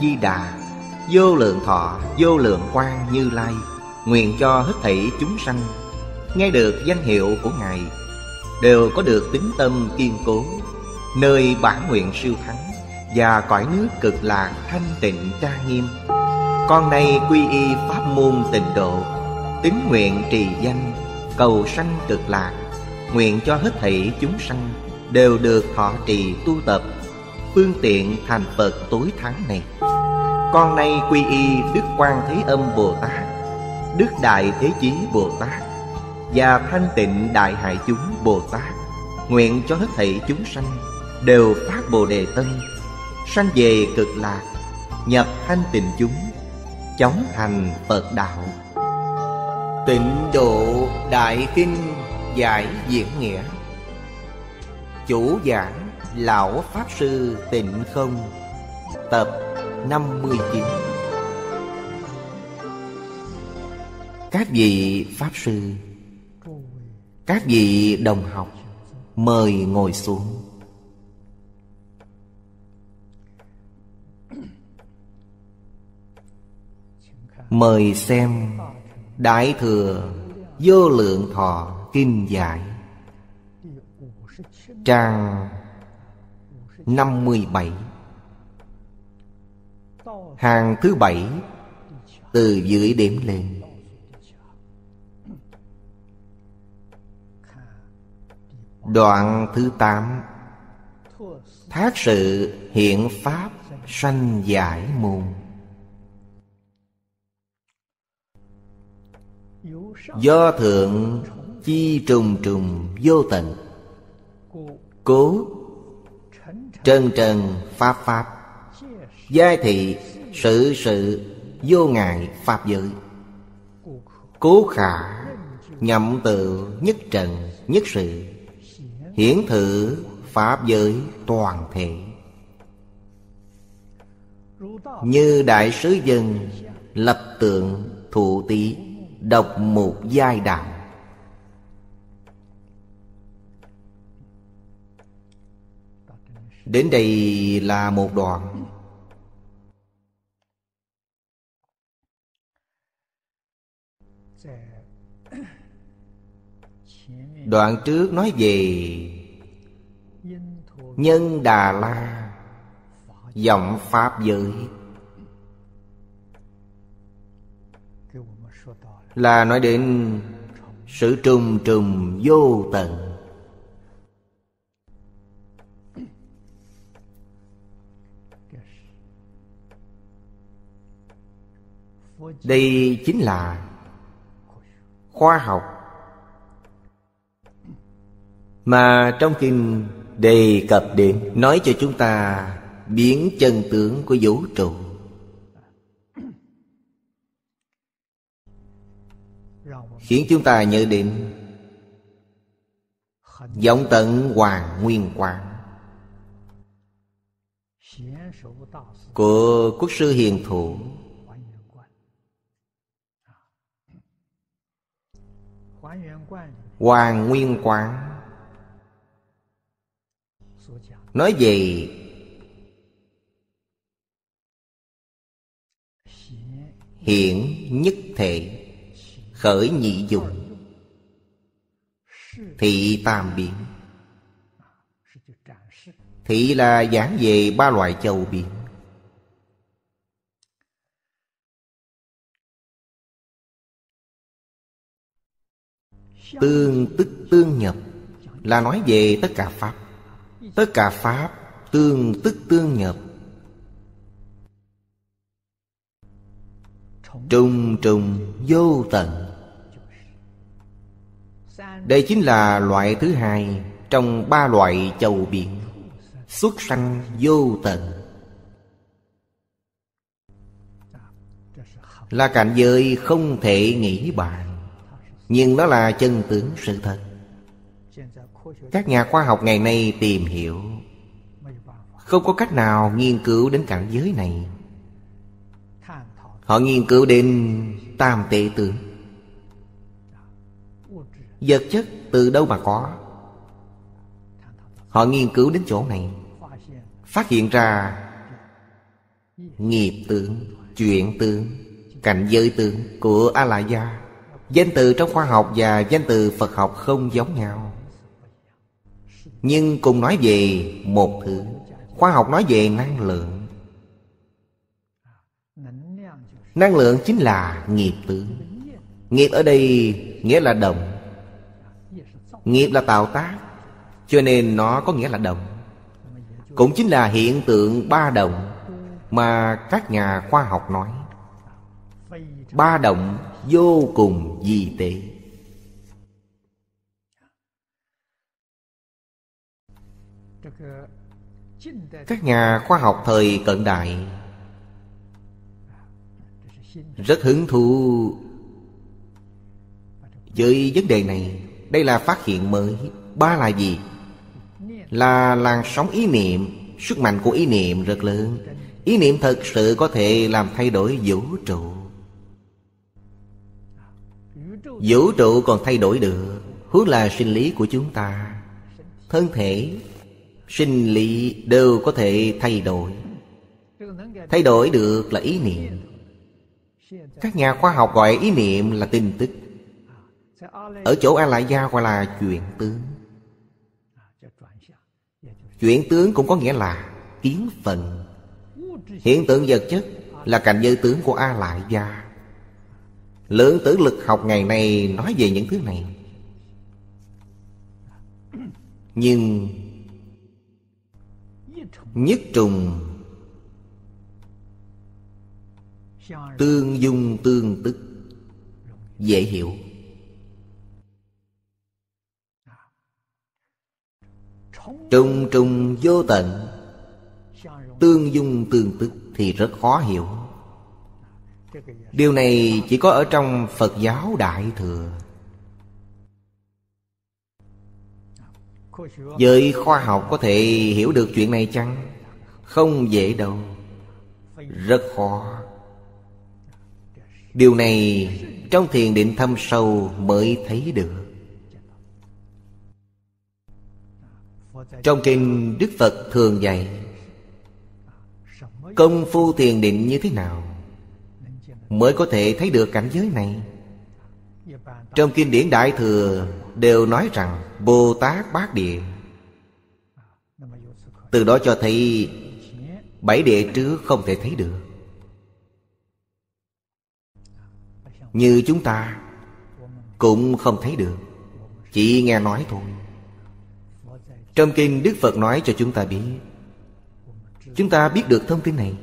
di đà Vô lượng thọ, vô lượng quan như lai Nguyện cho hết thảy chúng sanh. Nghe được danh hiệu của Ngài Đều có được tính tâm kiên cố Nơi bản nguyện siêu thắng Và cõi nước cực lạc thanh tịnh trang nghiêm. Con nay quy y pháp môn tịnh độ Tính nguyện trì danh Cầu sanh cực lạc Nguyện cho hết thảy chúng sanh Đều được thọ trì tu tập Phương tiện thành Phật tối thắng này. Con nay quy y Đức Quan Thế Âm Bồ Tát, Đức Đại Thế Chí Bồ Tát, Và Thanh Tịnh Đại Hải Chúng Bồ Tát, Nguyện cho hết thảy chúng sanh Đều phát Bồ Đề Tâm, Sanh về cực lạc, Nhập thanh tịnh chúng, Chóng thành Phật Đạo. Tịnh độ Đại Kinh Giải Diễn Nghĩa. Chủ giảng Lão Pháp Sư Tịnh Không. Tập 59 Các vị Pháp Sư, Các vị đồng học, Mời ngồi xuống. Mời xem Đại Thừa Vô Lượng Thọ Kinh Giải, Trang 57 Hàng thứ bảy Từ dưới đếm lên. Đoạn thứ tám. Thác sự hiện pháp sanh giải môn. Do thượng chi trùng trùng vô tận Cố Trần trần pháp pháp, Giai thị sự sự vô ngại pháp giới. Cố khả Nhậm tự nhất trần, nhất sự, Hiển thử pháp giới toàn thể. Như đại sứ dân Lập tượng thụ tí Đọc một giai đạo. Đến đây là một đoạn. Đoạn trước nói về Nhân Đà La, Giọng Pháp giới Là nói đến Sự trùng trùng vô tận. Đây chính là Khoa học mà trong kinh đề cập đến, Nói cho chúng ta biến chân tướng của vũ trụ. Khiến chúng ta nhớ đến Giọng tận Hoàng Nguyên Quang Của Quốc sư Hiền Thủ. Hoàng Nguyên quang Nói về Hiện nhất thể, Khởi nhị dụng Thị tam biến Thị là giảng về ba loại châu biến Tương tức tương nhập Là nói về tất cả Pháp. Tất cả Pháp tương tức tương nhập. Trùng trùng, vô tận. Đây chính là loại thứ hai Trong ba loại châu biển Xuất sanh vô tận. Là cảnh giới không thể nghĩ bàn, Nhưng nó là chân tướng sự thật. Các nhà khoa học ngày nay tìm hiểu. Không có cách nào nghiên cứu đến cảnh giới này. Họ nghiên cứu đến tam tệ tướng. Vật chất từ đâu mà có? Họ nghiên cứu đến chỗ này. Phát hiện ra Nghiệp tướng, Chuyện tướng, Cảnh giới tướng của A-la gia Danh từ trong khoa học và danh từ Phật học không giống nhau. Nhưng cùng nói về một thứ. Khoa học nói về năng lượng. Năng lượng chính là nghiệp tướng Nghiệp ở đây nghĩa là động. Nghiệp là tạo tác, Cho nên nó có nghĩa là động. Cũng chính là hiện tượng ba động Mà các nhà khoa học nói. Ba động vô cùng di tế. Các nhà khoa học thời cận đại Rất hứng thú với vấn đề này. Đây là phát hiện mới. Ba là gì? Là làn sóng ý niệm. Sức mạnh của ý niệm rất lớn. Ý niệm thật sự có thể làm thay đổi vũ trụ. Vũ trụ còn thay đổi được. Huống là sinh lý của chúng ta. Thân thể Sinh lý đều có thể thay đổi. Thay đổi được là ý niệm. Các nhà khoa học gọi ý niệm là tin tức. Ở chỗ A Lại Gia gọi là chuyện tướng. Chuyện tướng cũng có nghĩa là kiến phần. Hiện tượng vật chất là cảnh giới tướng của A Lại Gia Lượng tử lực học ngày nay nói về những thứ này. Nhưng Nhất trùng. Tương dung tương tức. Dễ hiểu. Trùng trùng vô tận. Tương dung tương tức thì rất khó hiểu. Điều này chỉ có ở trong Phật giáo Đại Thừa. Với khoa học có thể hiểu được chuyện này chăng? Không dễ đâu. Rất khó. Điều này trong thiền định thâm sâu mới thấy được. Trong kinh Đức Phật thường dạy, Công phu thiền định như thế nào Mới có thể thấy được cảnh giới này? Trong kinh điển Đại Thừa Đều nói rằng Bồ Tát Bát Địa. Từ đó cho thấy Bảy địa trước không thể thấy được. Như chúng ta Cũng không thấy được, Chỉ nghe nói thôi. Trong kinh Đức Phật nói cho chúng ta biết, Chúng ta biết được thông tin này.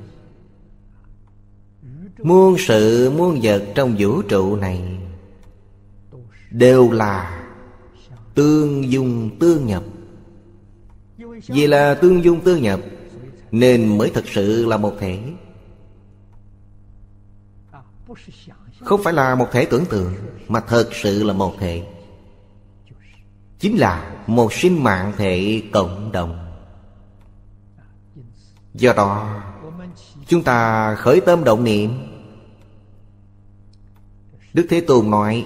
Muôn sự, muôn vật trong vũ trụ này Đều là Tương dung tương nhập. Vì là tương dung tương nhập, Nên mới thật sự là một thể. Không phải là một thể tưởng tượng, Mà thật sự là một thể. Chính là một sinh mạng thể cộng đồng. Do đó, chúng ta khởi tâm động niệm. Đức thế tôn nói,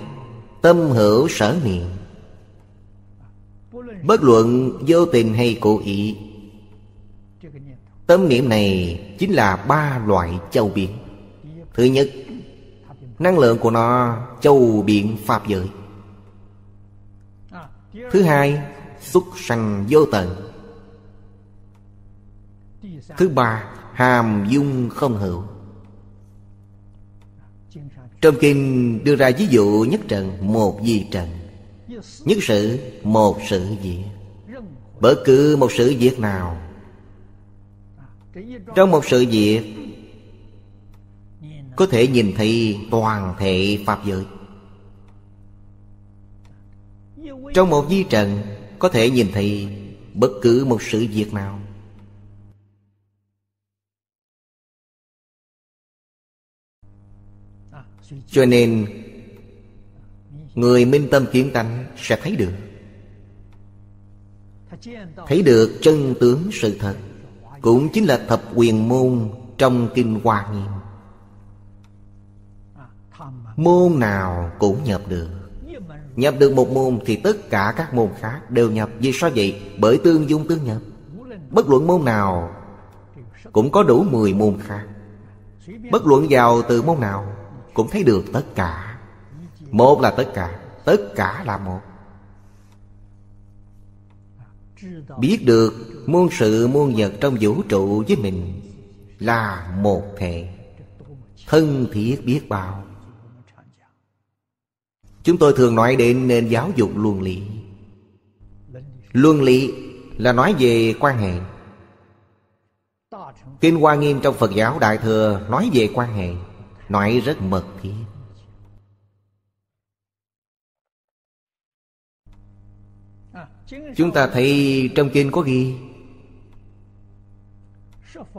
tâm hữu sở niệm bất luận vô tình hay cố ý, tâm niệm này chính là ba loại châu biến thứ nhất, năng lượng của nó châu biển pháp giới. Thứ hai, Xuất sanh vô tận. Thứ ba, Hàm dung không hữu. Trong kinh đưa ra ví dụ nhất trận Một di trận Nhất sự, một sự việc. Bất cứ một sự việc nào. Trong một sự việc, Có thể nhìn thấy toàn thể Pháp giới. Trong một di trần Có thể nhìn thấy bất cứ một sự việc nào. Cho nên Người minh tâm kiến tánh sẽ thấy được. Thấy được chân tướng sự thật, Cũng chính là thập quyền môn Trong Kinh Hoa Nghiêm. Môn nào cũng nhập được. Nhập được một môn thì tất cả các môn khác đều nhập. Vì sao vậy? Bởi tương dung tương nhập. Bất luận môn nào Cũng có đủ 10 môn khác. Bất luận vào từ môn nào Cũng thấy được tất cả. Một là tất cả Tất cả là một. Biết được muôn sự muôn vật trong vũ trụ với mình Là một thể. Thân thiết biết bao. Chúng tôi thường nói đến nền giáo dục luân lý. Luân lý là nói về quan hệ. Kinh Hoa Nghiêm trong Phật giáo Đại Thừa nói về quan hệ, Nói rất mật thiết. Chúng ta thấy trong kinh có ghi,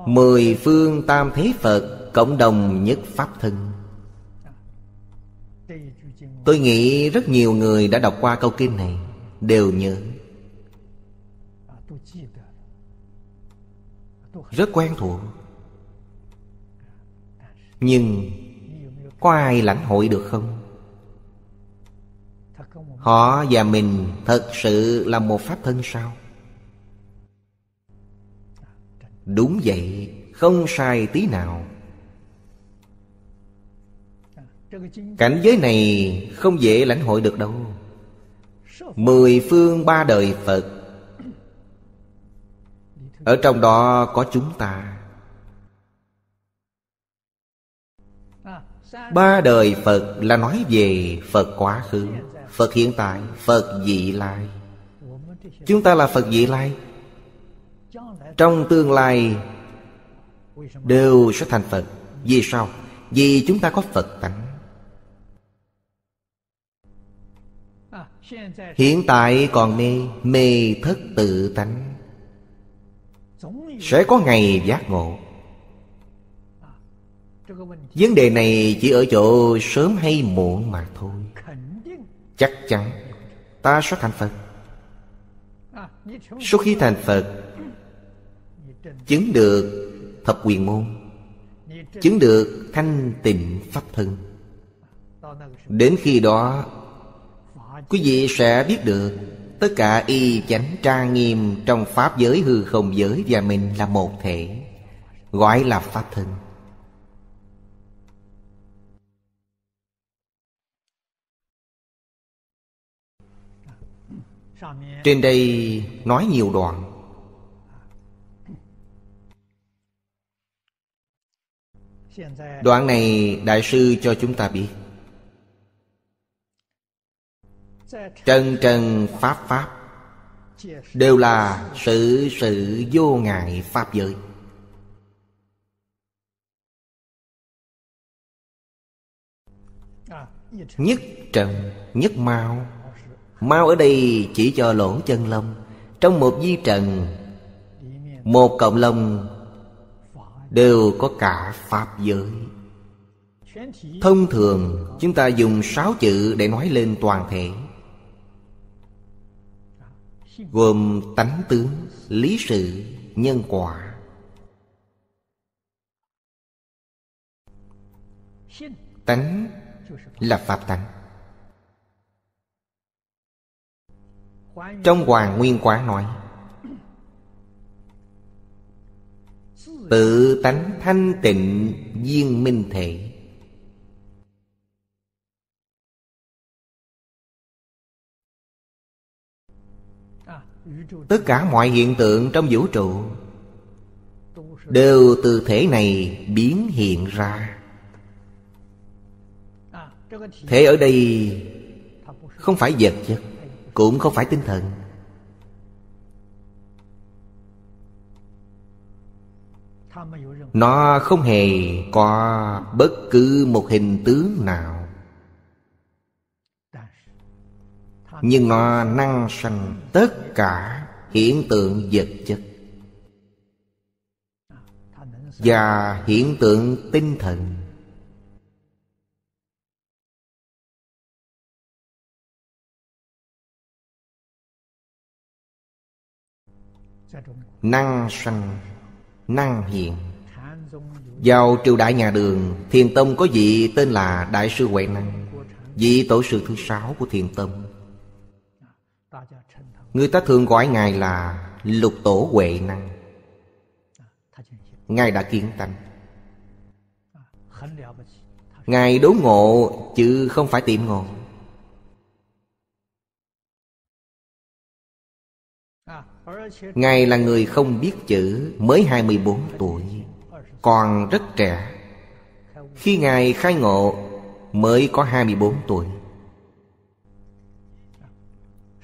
Mười phương tam thế Phật, Cộng đồng nhất Pháp thân. Tôi nghĩ rất nhiều người đã đọc qua câu kinh này, Đều nhớ. Rất quen thuộc. Nhưng Có ai lãnh hội được không? Họ và mình thật sự là một pháp thân sao? Đúng vậy, Không sai tí nào. Cảnh giới này không dễ lãnh hội được đâu. Mười phương ba đời Phật, Ở trong đó có chúng ta. Ba đời Phật là nói về Phật quá khứ. Phật hiện tại, Phật dị lai. Chúng ta là Phật dị lai. Trong tương lai, Đều sẽ thành Phật. Vì sao? Vì chúng ta có Phật tánh. Hiện tại còn mê Mê thất tự tánh. Sẽ có ngày giác ngộ. Vấn đề này chỉ ở chỗ sớm hay muộn mà thôi. Chắc chắn, ta sẽ thành Phật. Sau khi thành Phật, Chứng được thập quyền môn, Chứng được thanh tịnh pháp thân. Đến khi đó, Quý vị sẽ biết được Tất cả y chánh trang nghiêm Trong Pháp giới, hư không giới Và mình là một thể, Gọi là Pháp thân. Trên đây nói nhiều đoạn. Đoạn này Đại sư cho chúng ta biết. Trần trần pháp pháp Đều là sự sự vô ngại pháp giới. Nhất trần, nhất mau Mau ở đây chỉ cho lỗ chân lông. Trong một di trần Một cộng lông Đều có cả Pháp giới. Thông thường chúng ta dùng sáu chữ để nói lên toàn thể. Gồm tánh tướng, lý sự, nhân quả. Tánh là Pháp tánh. Trong Hoàng Nguyên Quán nói, Tự tánh thanh tịnh viên minh thể. Tất cả mọi hiện tượng trong vũ trụ Đều từ thể này biến hiện ra. Thế ở đây Không phải vật chất cũng không phải tinh thần. Nó không hề có bất cứ một hình tướng nào. Nhưng nó năng sanh tất cả hiện tượng vật chất. Và hiện tượng tinh thần. Năng sanh, Năng hiện. Vào triều đại nhà đường, Thiền Tông có vị tên là Đại sư Huệ Năng, Vị tổ sư thứ sáu của Thiền Tông. Người ta thường gọi Ngài là Lục Tổ Huệ Năng. Ngài đã kiến tánh. Ngài đốn ngộ chứ không phải tiệm ngộ. Ngài là người không biết chữ, Mới 24 tuổi, Còn rất trẻ. Khi Ngài khai ngộ, Mới có 24 tuổi.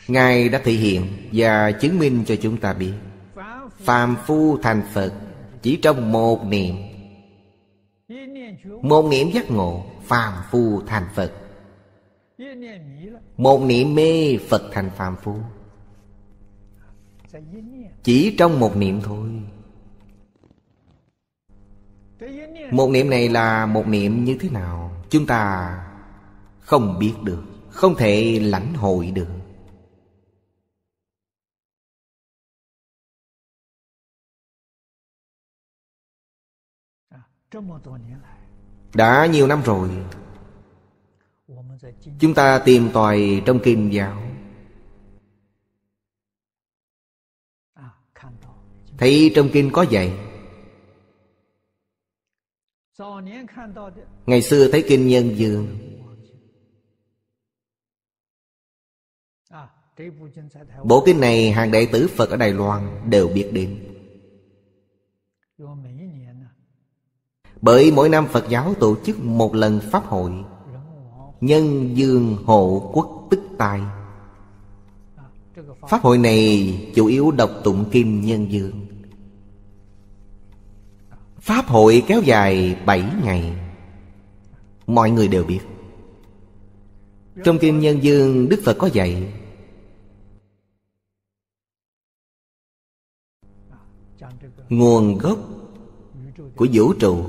Ngài đã thể hiện Và chứng minh cho chúng ta biết Phàm phu thành Phật Chỉ trong một niệm. Một niệm giác ngộ Phàm phu thành Phật. Một niệm mê Phật thành phàm phu. Chỉ trong một niệm thôi. Một niệm này là một niệm như thế nào? Chúng ta không biết được, Không thể lãnh hội được. Đã nhiều năm rồi, Chúng ta tìm tòi trong kinh giáo. Thấy trong kinh có dạy. Ngày xưa thấy kinh nhân dương Bộ kinh này hàng đệ tử Phật ở Đài Loan đều biết đến. Bởi mỗi năm Phật giáo tổ chức một lần Pháp hội. Nhân dương hộ quốc tức tài. Pháp hội này chủ yếu đọc tụng kim nhân dương Pháp hội kéo dài 7 ngày. Mọi người đều biết. Trong Kim Nhân Dương, Đức Phật có dạy, Nguồn gốc của vũ trụ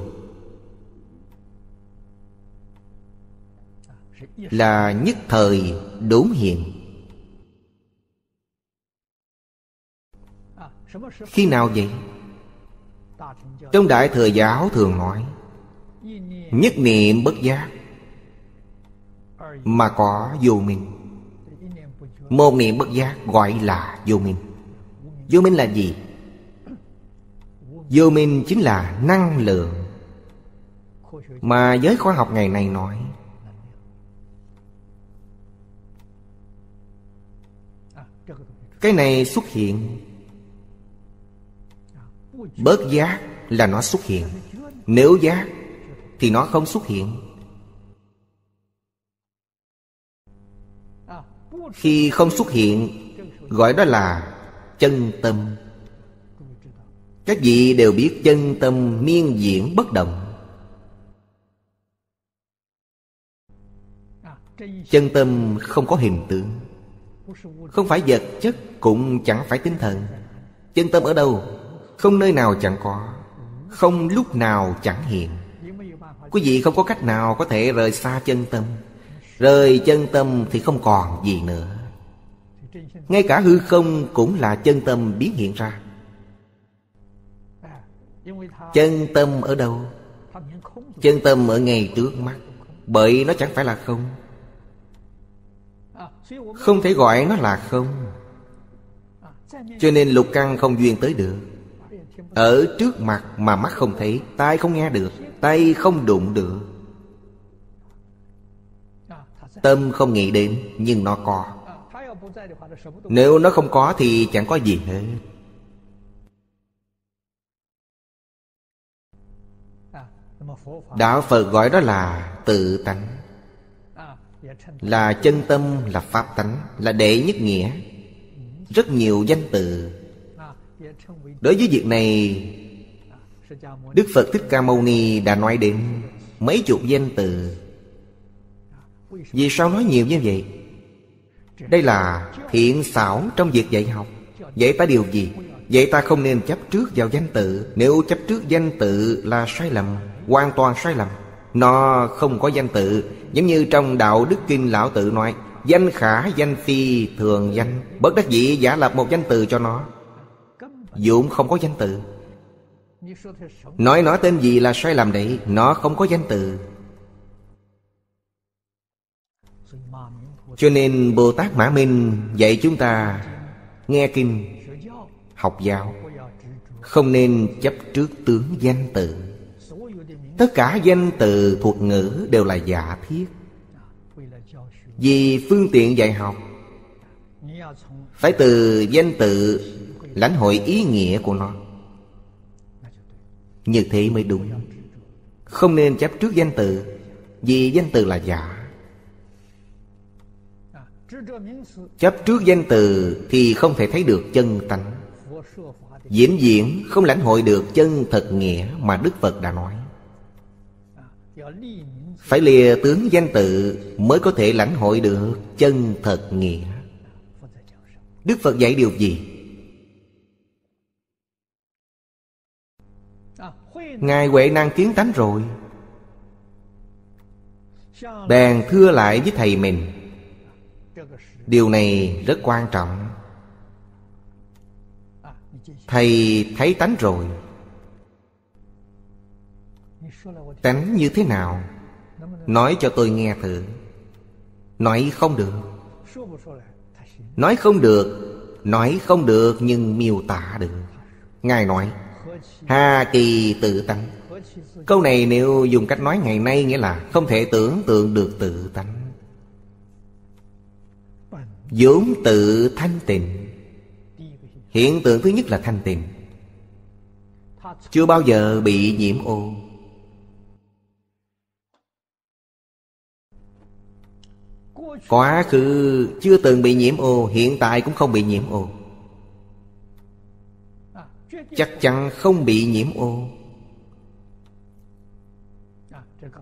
Là nhất thời đốn hiện. Khi nào vậy? Trong Đại Thừa Giáo thường nói, Nhất niệm bất giác, Mà có vô minh. Một niệm bất giác gọi là vô minh. Vô minh là gì? Vô minh chính là năng lượng. Mà giới khoa học ngày nay nói, Cái này xuất hiện Bớt giác là nó xuất hiện. Nếu giác thì nó không xuất hiện. Khi không xuất hiện, Gọi đó là chân tâm. Các vị đều biết chân tâm miên diễn bất động. Chân tâm không có hình tượng. Không phải vật chất Cũng chẳng phải tinh thần. Chân tâm ở đâu? Không nơi nào chẳng có. Không lúc nào chẳng hiện. Quý vị không có cách nào có thể rời xa chân tâm. Rời chân tâm thì không còn gì nữa. Ngay cả hư không cũng là chân tâm biến hiện ra. Chân tâm ở đâu? Chân tâm ở ngay trước mắt, Bởi nó chẳng phải là không. Không thể gọi nó là không. Cho nên lục căn không duyên tới được ở trước mặt mà mắt không thấy Tai không nghe được Tay không đụng được. Tâm không nghĩ đến Nhưng nó có. Nếu nó không có thì chẳng có gì hết. Đạo Phật gọi đó là tự tánh. Là chân tâm, là pháp tánh Là đệ nhất nghĩa. Rất nhiều danh từ. Đối với việc này, Đức Phật Thích Ca Mâu Ni đã nói đến Mấy chục danh từ. Vì sao nói nhiều như vậy? Đây là thiện xảo trong việc dạy học. Dạy ta điều gì? vậy ta không nên chấp trước vào danh tự. Nếu chấp trước danh tự là sai lầm, Hoàn toàn sai lầm, Nó không có danh tự. Giống như trong Đạo Đức Kinh Lão Tự nói, Danh khả, danh phi, thường danh. Bất đắc dĩ giả lập một danh từ cho nó vốn không có danh từ. Nói nó tên gì là sai lầm đấy, Nó không có danh từ. Cho nên Bồ Tát Mã Minh dạy chúng ta Nghe kinh, Học giáo. Không nên chấp trước tướng danh tự Tất cả danh từ thuộc ngữ đều là giả thiết Vì phương tiện dạy học, Phải từ danh tự lãnh hội ý nghĩa của nó. Như thế mới đúng. Không nên chấp trước danh từ, vì danh từ là giả. Chấp trước danh từ thì không thể thấy được chân tánh. Diễn diễn không lãnh hội được chân thật nghĩa mà đức phật đã nói. Phải lìa tướng danh tự mới có thể lãnh hội được chân thật nghĩa. Đức phật dạy điều gì? Ngài Huệ năng kiến tánh rồi. Bèn thưa lại với thầy mình. Điều này rất quan trọng. Thầy thấy tánh rồi. Tánh như thế nào? Nói cho tôi nghe thử. Nói không được. Nói không được, Nói không được nhưng miêu tả được. Ngài nói. Hà kỳ tự tánh. Câu này nếu dùng cách nói ngày nay Nghĩa là không thể tưởng tượng được tự tánh. Vốn tự thanh tịnh. Hiện tượng thứ nhất là thanh tịnh. Chưa bao giờ bị nhiễm ô. Quá khứ chưa từng bị nhiễm ô, Hiện tại cũng không bị nhiễm ô chắc chắn không bị nhiễm ô.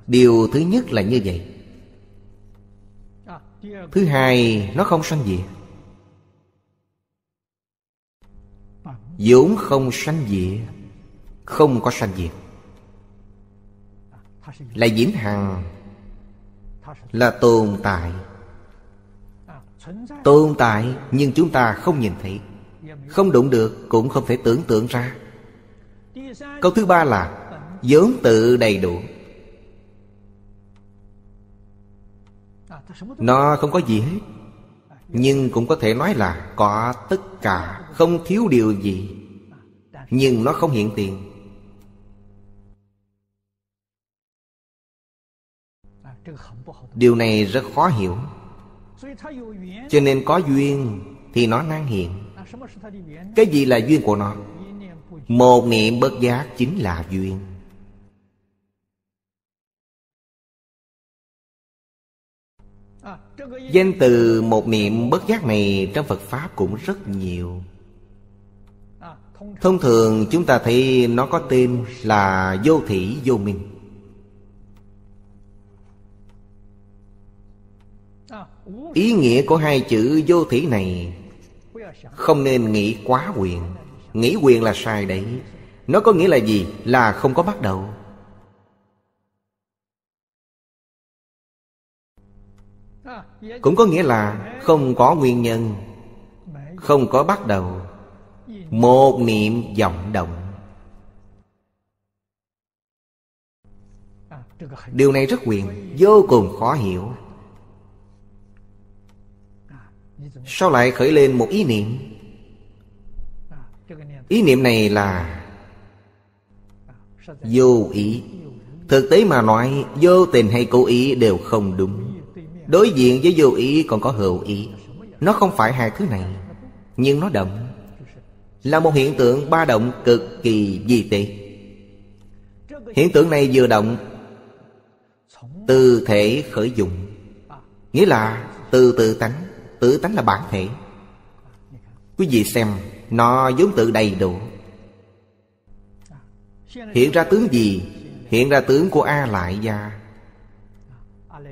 Điều thứ nhất là như vậy. Thứ hai, nó không sanh diệt. Vốn không sanh diệt, không có sanh diệt. Là diễn hằng, là tồn tại. Tồn tại nhưng chúng ta không nhìn thấy. Không đụng được, cũng không thể tưởng tượng ra. Câu thứ ba là, vốn tự đầy đủ. Nó không có gì hết, Nhưng cũng có thể nói là có tất cả, Không thiếu điều gì. Nhưng nó không hiện tiền. Điều này rất khó hiểu. Cho nên có duyên thì nó năng hiện. Cái gì là duyên của nó? Một niệm bất giác chính là duyên. Danh từ một niệm bất giác này trong Phật Pháp cũng rất nhiều. Thông thường chúng ta thấy nó có tên là vô thị vô minh. Ý nghĩa của hai chữ vô thị này không nên nghĩ quá quyền. Nghĩ quyền là sai đấy. Nó có nghĩa là gì? Là không có bắt đầu. Cũng có nghĩa là không có nguyên nhân, Không có bắt đầu. Một niệm vọng động. Điều này rất quyền, Vô cùng khó hiểu. Sao lại khởi lên một ý niệm? Ý niệm này là Vô ý. Thực tế mà nói, Vô tình hay cố ý đều không đúng. Đối diện với vô ý còn có hữu ý. Nó không phải hai thứ này, Nhưng nó động Là một hiện tượng ba động cực kỳ di tệ Hiện tượng này vừa động, Từ thể khởi dụng, Nghĩa là từ tự tánh tự tánh là bản thể. Quý vị xem, nó vốn tự đầy đủ. Hiện ra tướng gì? Hiện ra tướng của a lại gia.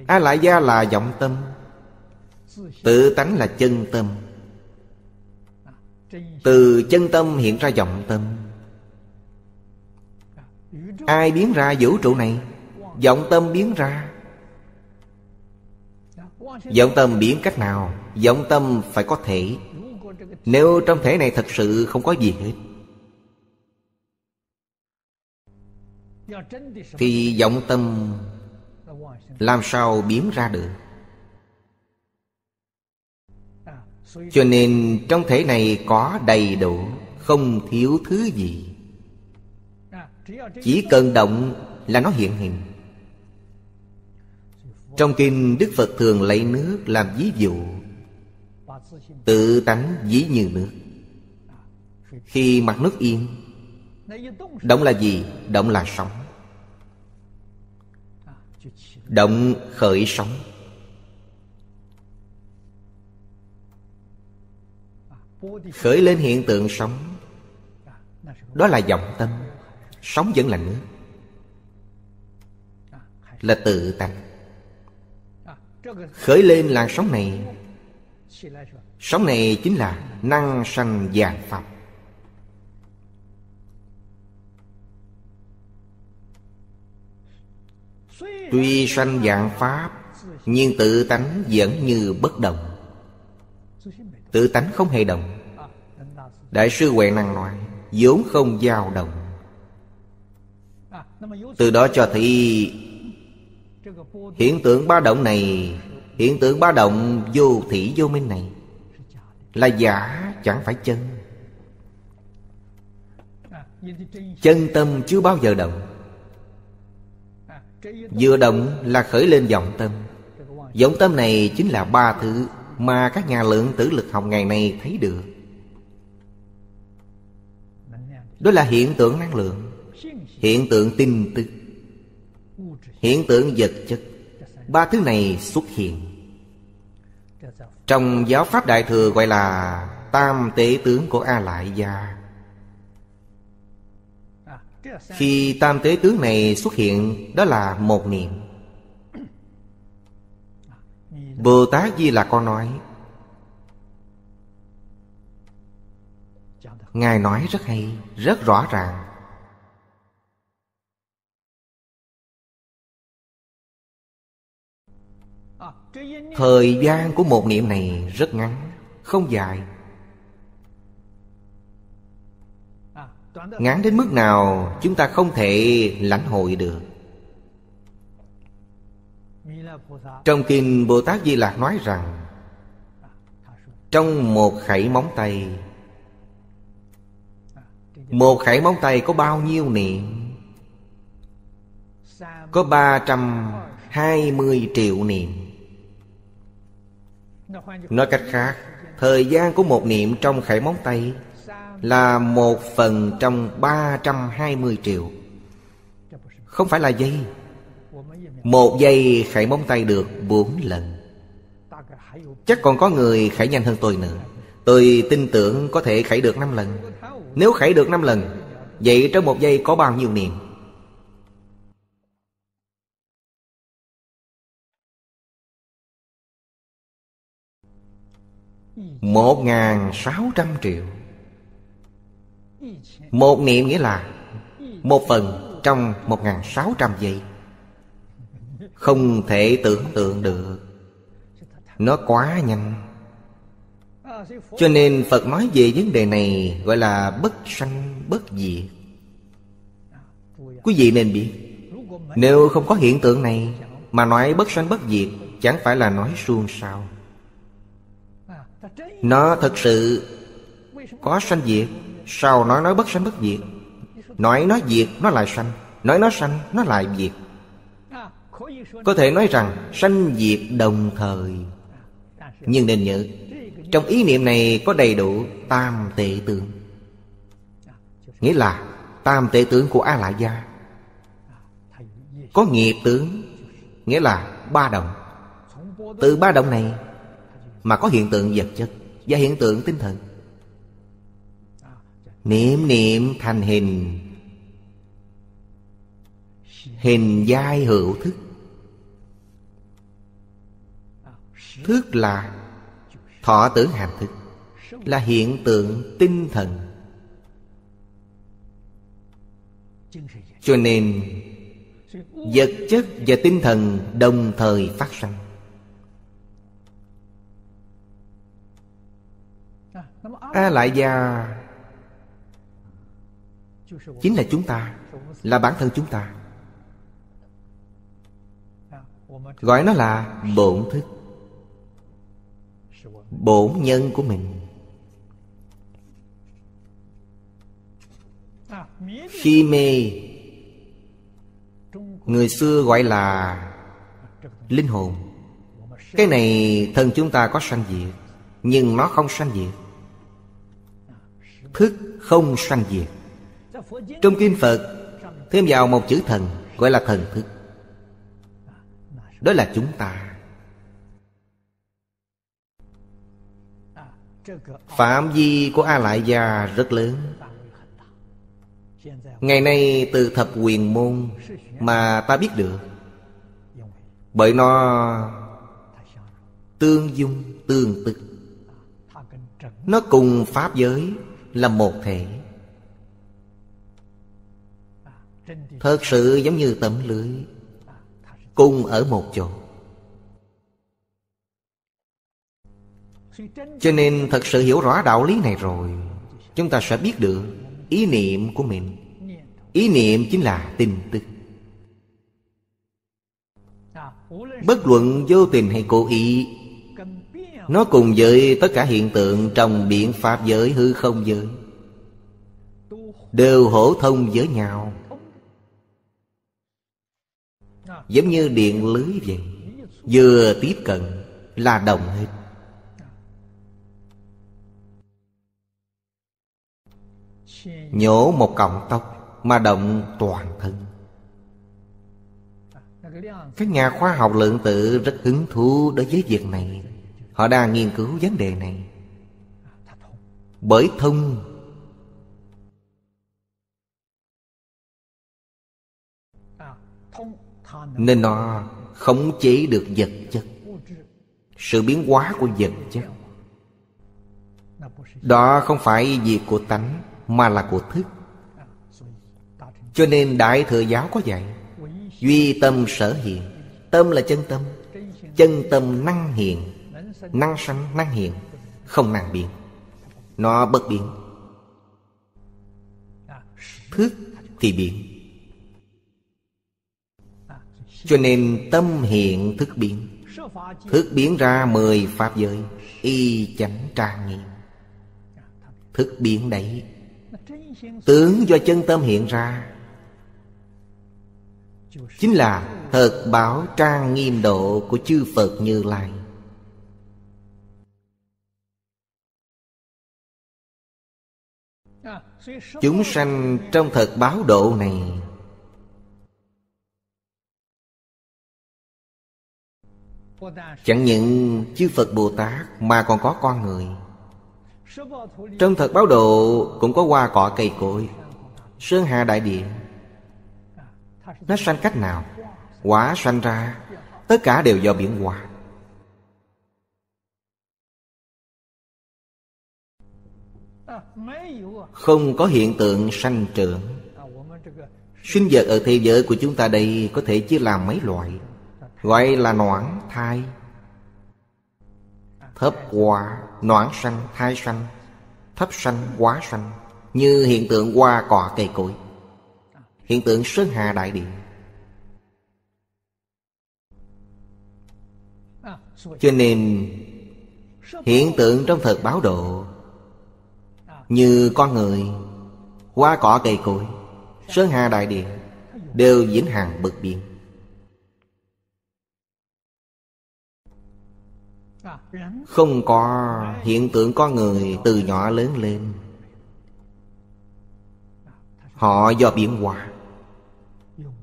A lại gia là vọng tâm. Tự tánh là chân tâm. Từ chân tâm hiện ra vọng tâm. Ai biến ra vũ trụ này? Vọng tâm biến ra. Vọng tâm biến cách nào? vọng tâm phải có thể. Nếu trong thể này thật sự không có gì hết, Thì vọng tâm Làm sao biến ra được? Cho nên trong thể này có đầy đủ, Không thiếu thứ gì. Chỉ cần động là nó hiện hình. Trong kinh Đức Phật thường lấy nước làm ví dụ. Tự tánh dí như nước. Khi mặt nước yên, Động là gì? Động là sóng. Động khởi sóng. Khởi lên hiện tượng sóng. Đó là vọng tâm. Sóng vẫn là nước. Là tự tánh. Khởi lên làn sóng này Sống này chính là năng sanh vàng Pháp Tuy sanh dạng Pháp, Nhưng tự tánh vẫn như bất động. Tự tánh không hề động. Đại sư Huệ Năng nói, vốn không giao động. Từ đó cho thấy, Hiện tượng ba động này Hiện tượng ba động vô thị vô minh này Là giả, chẳng phải chân. Chân tâm chưa bao giờ động. Vừa động là khởi lên vọng tâm. Vọng tâm này chính là ba thứ Mà các nhà lượng tử lực học ngày nay thấy được. Đó là hiện tượng năng lượng, Hiện tượng tinh tức Hiện tượng vật chất ba thứ này xuất hiện. Trong giáo pháp đại thừa gọi là tam tế tướng của a lại gia khi tam tế tướng này xuất hiện, đó là một niệm. Bồ tát di là con nói, ngài nói rất hay, rất rõ ràng. Thời gian của một niệm này rất ngắn, Không dài. Ngắn đến mức nào chúng ta không thể lãnh hội được. Trong kinh Bồ Tát Di Lạc nói rằng, Trong một khẩy móng tay, Một khẩy móng tay có bao nhiêu niệm? Có 320 triệu niệm. Nói cách khác, Thời gian của một niệm trong khải móng tay Là một phần trong 320 triệu. Không phải là giây. Một giây khải móng tay được bốn lần. Chắc còn có người khải nhanh hơn tôi nữa. Tôi tin tưởng có thể khải được năm lần. Nếu khải được năm lần, Vậy trong một giây có bao nhiêu niệm? Một ngàn sáu trăm triệu. Một niệm nghĩa là Một phần trong một ngàn sáu trăm giây. Không thể tưởng tượng được. Nó quá nhanh. Cho nên Phật nói về vấn đề này Gọi là bất sanh, bất diệt. Quý vị nên biết, Nếu không có hiện tượng này Mà nói bất sanh, bất diệt Chẳng phải là nói suông sao nó thật sự có sanh diệt. Sao nói nói bất sanh bất diệt? Nói nói diệt, nó lại sanh. Nói nó sanh, nó lại diệt. Có thể nói rằng sanh diệt đồng thời. Nhưng nên nhớ, trong ý niệm này có đầy đủ tam tệ tướng. Nghĩa là tam tệ tướng của a la gia có nghiệp tướng, nghĩa là ba đồng. Từ ba đồng này mà có hiện tượng vật chất và hiện tượng tinh thần. Niệm niệm thành hình. Hình giai hữu thức. Thức là thọ tưởng hành thức, là hiện tượng tinh thần. Cho nên, vật chất và tinh thần đồng thời phát sinh a lại già chính là chúng ta, là bản thân chúng ta. Gọi nó là bổn thức, bổn nhân của mình. Khi mê, người xưa gọi là linh hồn. Cái này thân chúng ta có sanh diệt, nhưng nó không sanh diệt thức không sanh diệt trong kinh phật, thêm vào một chữ thần, gọi là thần thức. Đó là chúng ta. Phạm vi của a lại gia rất lớn. Ngày nay từ thập quyền môn mà ta biết được. Bởi nó tương dung, tương tức nó cùng pháp giới là một thể. Thật sự giống như tấm lưới, cùng ở một chỗ. Cho nên thật sự hiểu rõ đạo lý này rồi, chúng ta sẽ biết được ý niệm của mình. Ý niệm chính là tin tức. Bất luận vô tình hay cố ý nó cùng với tất cả hiện tượng trong biện pháp giới hư không giới. Đều hổ thông với nhau. Giống như điện lưới vậy. Vừa tiếp cận là đồng hết. Nhổ một cọng tóc mà động toàn thân. Các nhà khoa học lượng tử rất hứng thú đối với việc này. Họ đang nghiên cứu vấn đề này. Bởi thông Nên nó khống chế được vật chất. Sự biến hóa của vật chất. Đó không phải việc của tánh, Mà là của thức. Cho nên Đại Thừa Giáo có dạy, Duy tâm sở hiện, Tâm là chân tâm Chân tâm năng hiện năng sanh, năng hiện, không năng biến. Nó bất biến. Thức thì biến. Cho nên tâm hiện thức biến. Thức biến ra mười pháp giới, Y chánh trang nghiêm Thức biến đấy. Tướng do chân tâm hiện ra. Chính là thật báo trang nghiêm độ của chư Phật Như Lai. Chúng sanh trong thật báo độ này. Chẳng những chư Phật Bồ Tát mà còn có con người. Trong thật báo độ cũng có hoa cỏ cây cối, Sơn Hà Đại Địa. Nó sanh cách nào? Quả sanh ra, Tất cả đều do biển hoa. Không có hiện tượng sanh trưởng. Sinh vật ở thế giới của chúng ta đây có thể chia làm mấy loại. Gọi là noãn thai Thấp quả, noãn sanh, thai sanh Thấp sanh, quá sanh Như hiện tượng hoa cỏ cây cối. Hiện tượng sơn hà đại địa. Cho nên Hiện tượng trong thật báo độ như con người Hoa cỏ cây cối Sơn hà đại địa Đều diễn hàng bực biến Không có hiện tượng con người từ nhỏ lớn lên. Họ do biển hòa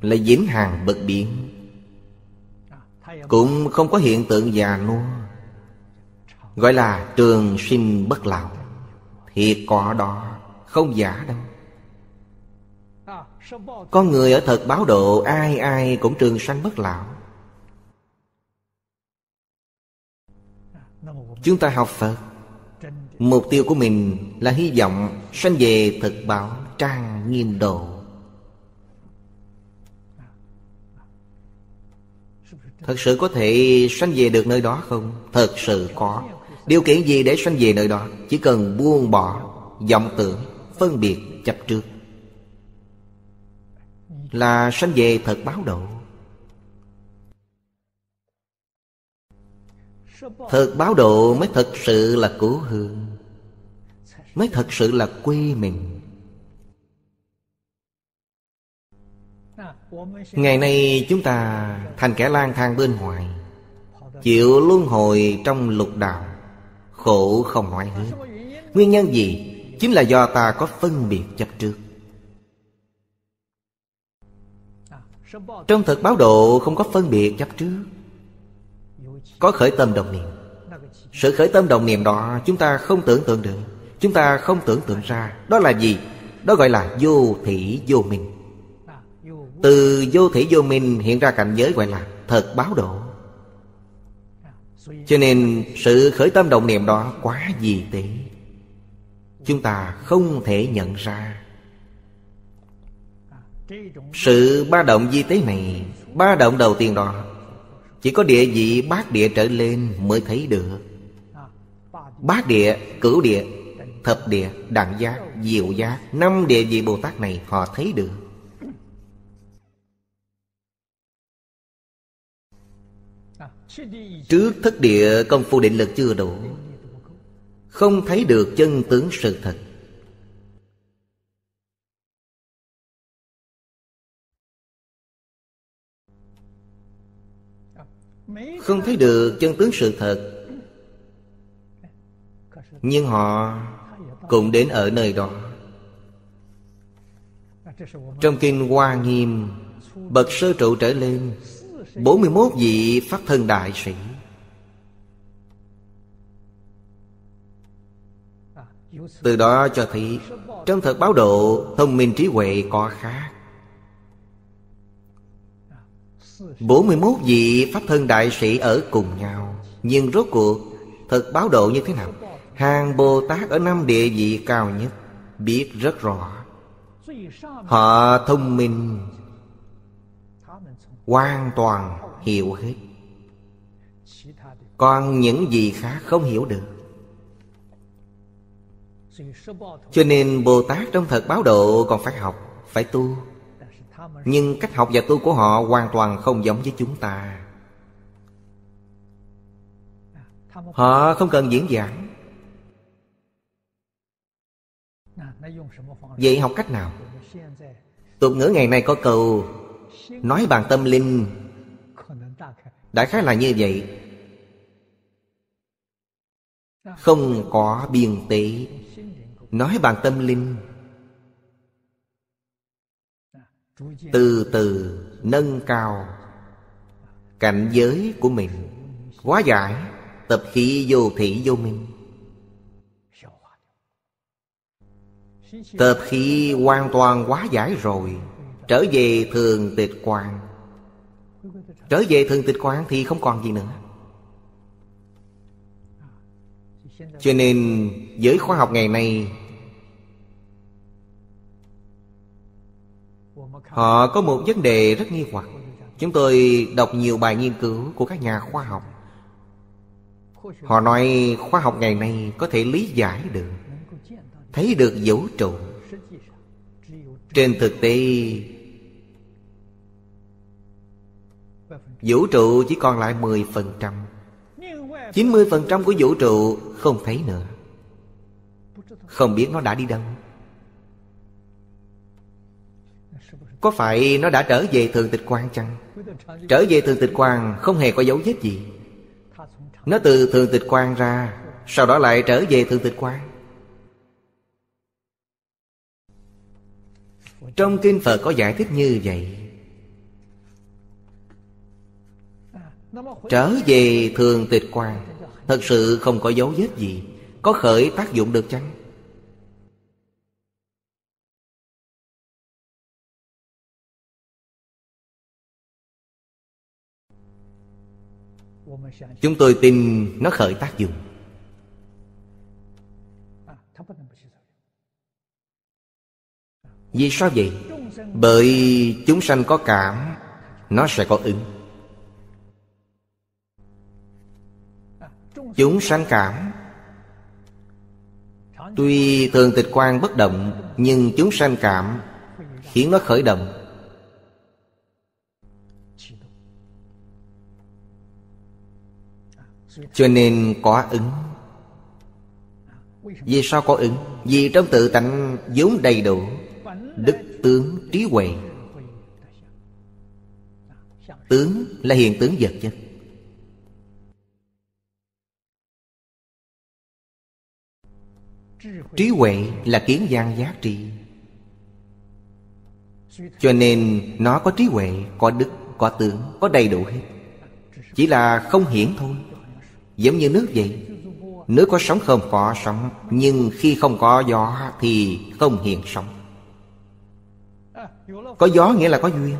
Là diễn hàng bực biển, Cũng không có hiện tượng già nua Gọi là trường sinh bất lão. Thiệt có đó Không giả đâu. Con người ở thật báo độ Ai ai cũng trường sanh bất lão. Chúng ta học Phật. Mục tiêu của mình là hy vọng sanh về thực bảo trang nghiêm độ. Thật sự có thể sanh về được nơi đó không? Thật sự có. Điều kiện gì để sanh về nơi đó? Chỉ cần buông bỏ vọng tưởng, Phân biệt, chấp trước. Là sanh về thật báo độ. Thật báo độ mới thật sự là cố hương, Mới thật sự là quê mình. Ngày nay chúng ta thành kẻ lang thang bên ngoài, Chịu luân hồi trong lục đạo. Khổ không nói hết. Nguyên nhân gì? Chính là do ta có phân biệt chấp trước. Trong thực báo độ, không có phân biệt chấp trước. Có khởi tâm đồng niệm. Sự khởi tâm đồng niệm đó, chúng ta không tưởng tượng được. Chúng ta không tưởng tượng ra. Đó là gì? Đó gọi là vô thị vô minh. Từ vô thị vô minh hiện ra cảnh giới gọi là thật báo độ. Cho nên sự khởi tâm động niệm đó quá dị tế. Chúng ta không thể nhận ra. Sự ba động di tế này Ba động đầu tiên đó Chỉ có địa vị bát địa trở lên mới thấy được. Bát địa, cửu địa, thập địa, đẳng giác, diệu giác Năm địa vị Bồ Tát này họ thấy được. Trước thất địa, công phu định lực chưa đủ. Không thấy được chân tướng sự thật. Không thấy được chân tướng sự thật. Nhưng họ cũng đến ở nơi đó. Trong kinh Hoa Nghiêm, Bậc sơ trụ trở lên 41 vị Pháp Thân Đại Sĩ. Từ đó cho thấy Trong thật báo độ Thông minh trí huệ có khác. 41 vị Pháp Thân Đại Sĩ ở cùng nhau, Nhưng rốt cuộc Thật báo độ như thế nào? Hàng Bồ Tát ở năm địa vị cao nhất, Biết rất rõ. Họ thông minh hoàn toàn hiểu hết. Còn những gì khác không hiểu được. Cho nên bồ tát trong thật báo độ còn phải học, phải tu. Nhưng cách học và tu của họ hoàn toàn không giống với chúng ta. Họ không cần diễn giảng. Vậy học cách nào? Tục ngữ ngày nay có câu nói bằng tâm linh. Đại khái là như vậy. Không có biên tỷ, nói bằng tâm linh. Từ từ nâng cao cảnh giới của mình. Quá giải tập khí vô thị vô minh. Tập khí hoàn toàn quá giải rồi trở về thường tịch quang. Trở về thường tịch quang thì không còn gì nữa. Cho nên, giới khoa học ngày nay, Họ có một vấn đề rất nghi hoặc. Chúng tôi đọc nhiều bài nghiên cứu của các nhà khoa học. Họ nói khoa học ngày nay có thể lý giải được, Thấy được vũ trụ. Trên thực tế Vũ trụ chỉ còn lại 10% 90% của vũ trụ không thấy nữa. Không biết nó đã đi đâu. Có phải nó đã trở về thường tịch quan chăng? Trở về thường tịch quan không hề có dấu vết gì. Nó từ thường tịch quan ra, Sau đó lại trở về thường tịch quan Trong kinh Phật có giải thích như vậy. Trở về thường tịch quan Thật sự không có dấu vết gì, Có khởi tác dụng được chăng? Chúng tôi tin nó khởi tác dụng Vì sao vậy? Bởi chúng sanh có cảm, Nó sẽ có ứng Chúng sanh cảm. Tuy thường tịch quan bất động, Nhưng chúng sanh cảm, Khiến nó khởi động. Cho nên có ứng. Vì sao có ứng? Vì trong tự tánh vốn đầy đủ, Đức tướng trí huệ. Tướng là hiện tướng vật chất. trí huệ là kiến gian giá trị. Cho nên nó có trí huệ có đức có tưởng có đầy đủ hết. Chỉ là không hiển thôi. Giống như nước vậy. Nước có sóng không có sóng, nhưng khi không có gió thì không hiện sóng. có gió nghĩa là có duyên.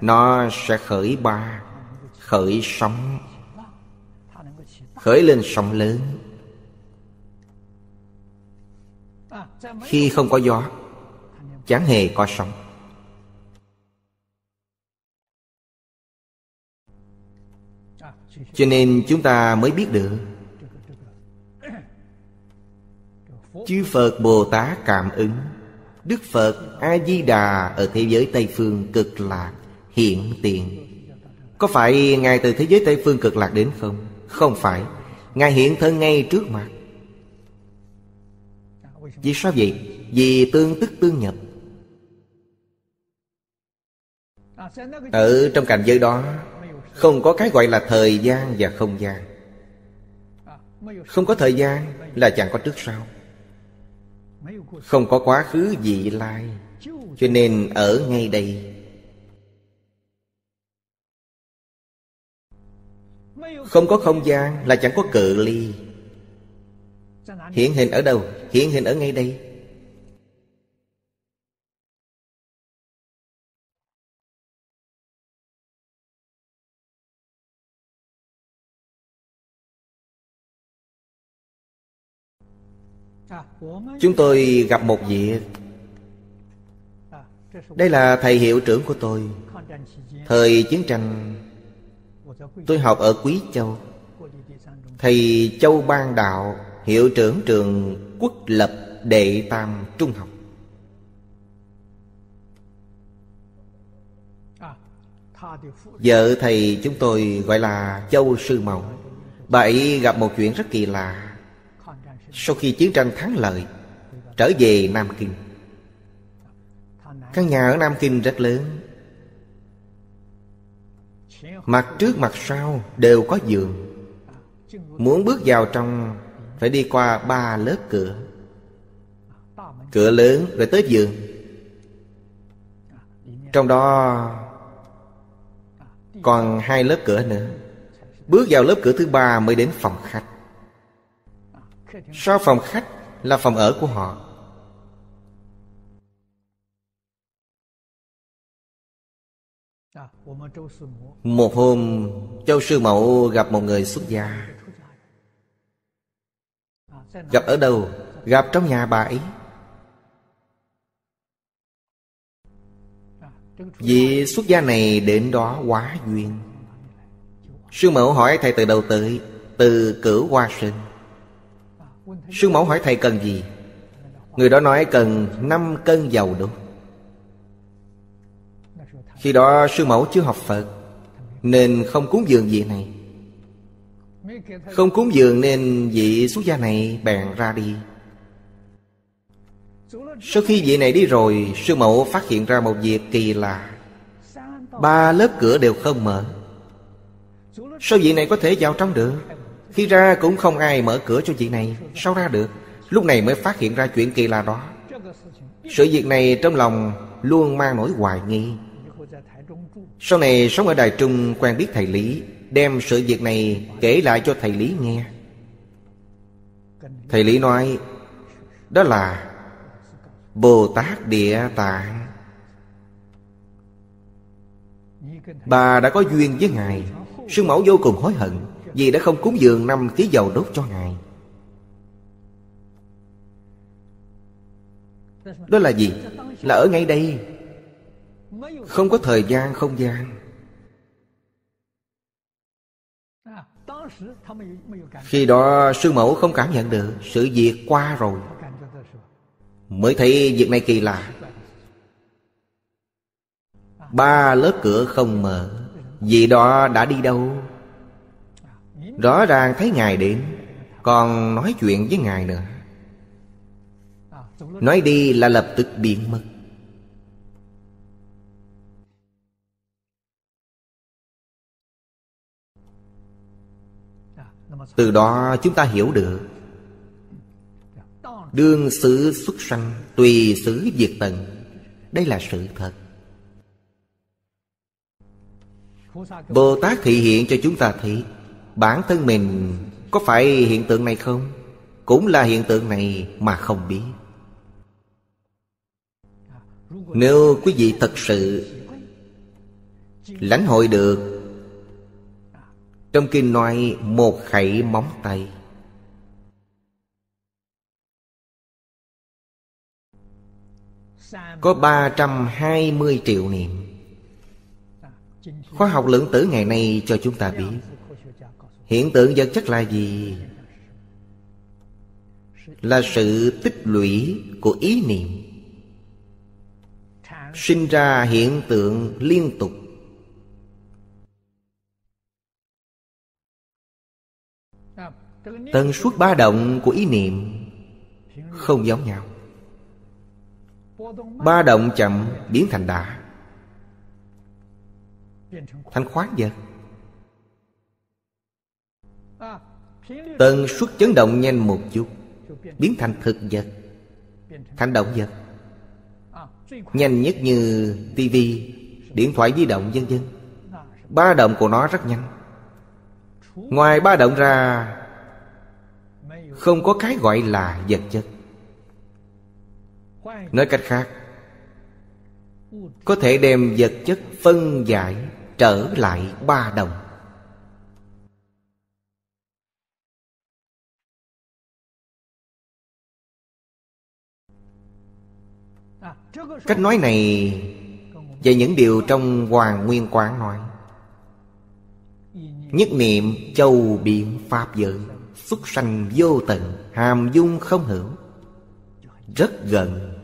Nó sẽ khởi ba khởi sóng. Khởi lên sóng lớn. Khi không có gió, Chẳng hề có sóng. Cho nên chúng ta mới biết được, Chư Phật Bồ Tát cảm ứng. Đức Phật A-di-đà ở thế giới Tây Phương cực lạc, hiện tiền. Có phải Ngài từ thế giới Tây Phương cực lạc đến không? Không phải. Ngài hiện thân ngay trước mặt. Vì sao vậy? Vì tương tức tương nhập. Ở trong cảnh giới đó, Không có cái gọi là thời gian và không gian. Không có thời gian là chẳng có trước sau. Không có quá khứ vị lai, Cho nên ở ngay đây. Không có không gian là chẳng có cự ly. Hiện hình ở đâu? Hiện hình ở ngay đây. Chúng tôi gặp một việc Đây là thầy hiệu trưởng của tôi. Thời chiến tranh, Tôi học ở Quý Châu. Thầy Châu bang Đạo. Hiệu trưởng trường quốc lập đệ tam trung học. Vợ thầy chúng tôi gọi là Châu Sư Mẫu Bà ấy gặp một chuyện rất kỳ lạ. Sau khi chiến tranh thắng lợi, Trở về Nam Kinh. Căn nhà ở Nam Kinh rất lớn. Mặt trước mặt sau đều có giường. Muốn bước vào trong phải đi qua ba lớp cửa. Cửa lớn, rồi tới giường. Trong đó Còn hai lớp cửa nữa. Bước vào lớp cửa thứ ba mới đến phòng khách. Sau phòng khách là phòng ở của họ. Một hôm, Châu Sư mẫu gặp một người xuất gia. Gặp ở đâu? Gặp trong nhà bà ấy. Vì xuất gia này đến đó quá duyên. Sư mẫu hỏi thầy từ đầu tới, Từ cửu hoa sinh Sư mẫu hỏi thầy cần gì? Người đó nói cần năm cân dầu đốt. Khi đó sư mẫu chưa học Phật, Nên không cúng dường gì này. Không cúng dường nên vị xuất gia này bèn ra đi. Sau khi vị này đi rồi, Sư mẫu phát hiện ra một việc kỳ lạ. Ba lớp cửa đều không mở. Sao vị này có thể vào trong được? Khi ra cũng không ai mở cửa cho vị này. Sao ra được? Lúc này mới phát hiện ra chuyện kỳ lạ đó. Sự việc này trong lòng Luôn mang nỗi hoài nghi. Sau này sống ở Đài Trung quen biết thầy Lý đem sự việc này kể lại cho thầy lý nghe. Thầy lý nói, đó là bồ tát địa tạng. Bà đã có duyên với ngài, sư mẫu vô cùng hối hận vì đã không cúng dường năm ký dầu đốt cho ngài. Đó là gì? Là ở ngay đây. Không có thời gian, không gian. Khi đó sư mẫu không cảm nhận được Sự việc qua rồi. Mới thấy việc này kỳ lạ. Ba lớp cửa không mở. Vì đó đã đi đâu? Rõ ràng thấy Ngài đến. Còn nói chuyện với Ngài nữa. Nói đi là lập tức biến mất. từ đó chúng ta hiểu được. Đương xứ xuất sanh, Tùy xứ diệt tận, Đây là sự thật. Bồ Tát thị hiện cho chúng ta thấy, Bản thân mình có phải hiện tượng này không? Cũng là hiện tượng này mà không biết. Nếu quý vị thật sự Lãnh hội được trong kinh nói, một khẩy móng tay. Có 320 triệu niệm. Khoa học lượng tử ngày nay cho chúng ta biết, Hiện tượng vật chất là gì? Là sự tích lũy của ý niệm. Sinh ra hiện tượng liên tục. Tần suất ba động của ý niệm Không giống nhau. Ba động chậm biến thành đá Thành khoáng vật. Tần suất chấn động nhanh một chút, Biến thành thực vật, Thành động vật. Nhanh nhất như tivi Điện thoại di động, vân vân. Ba động của nó rất nhanh. Ngoài ba động ra không có cái gọi là vật chất. Nói cách khác, có thể đem vật chất phân giải trở lại ba đồng. Cách nói này về những điều trong hoàng nguyên quán nói, nhất niệm châu biện pháp giới. Xúc sanh vô tận Hàm dung không hữu Rất gần.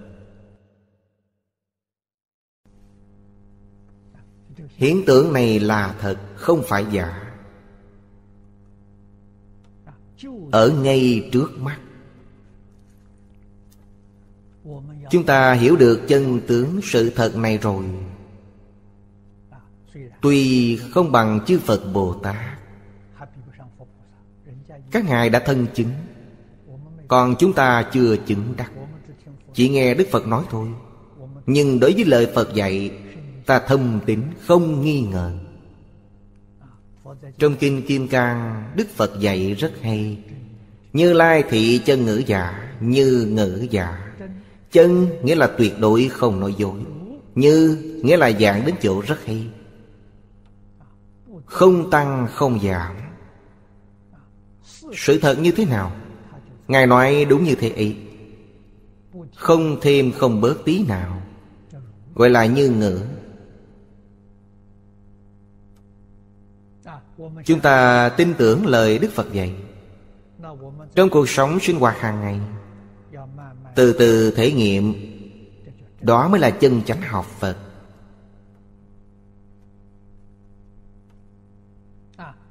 Hiện tượng này là thật, Không phải giả. Ở ngay trước mắt. Chúng ta hiểu được chân tướng sự thật này rồi. Tuy không bằng chư Phật Bồ Tát các ngài đã thân chứng. Còn chúng ta chưa chứng đắc. Chỉ nghe đức phật nói thôi. Nhưng đối với lời phật dạy, ta thâm tín không nghi ngờ. Trong kinh kim cang, đức phật dạy rất hay. Như lai thị chân ngữ giả như ngữ giả chân nghĩa là tuyệt đối không nói dối. Như nghĩa là dạng đến chỗ rất hay. Không tăng, không giảm. Sự thật như thế nào? Ngài nói đúng như thế ý Không thêm không bớt tí nào. Gọi là như ngữ. Chúng ta tin tưởng lời Đức Phật dạy. Trong cuộc sống sinh hoạt hàng ngày, Từ từ thể nghiệm, Đó mới là chân chánh học Phật.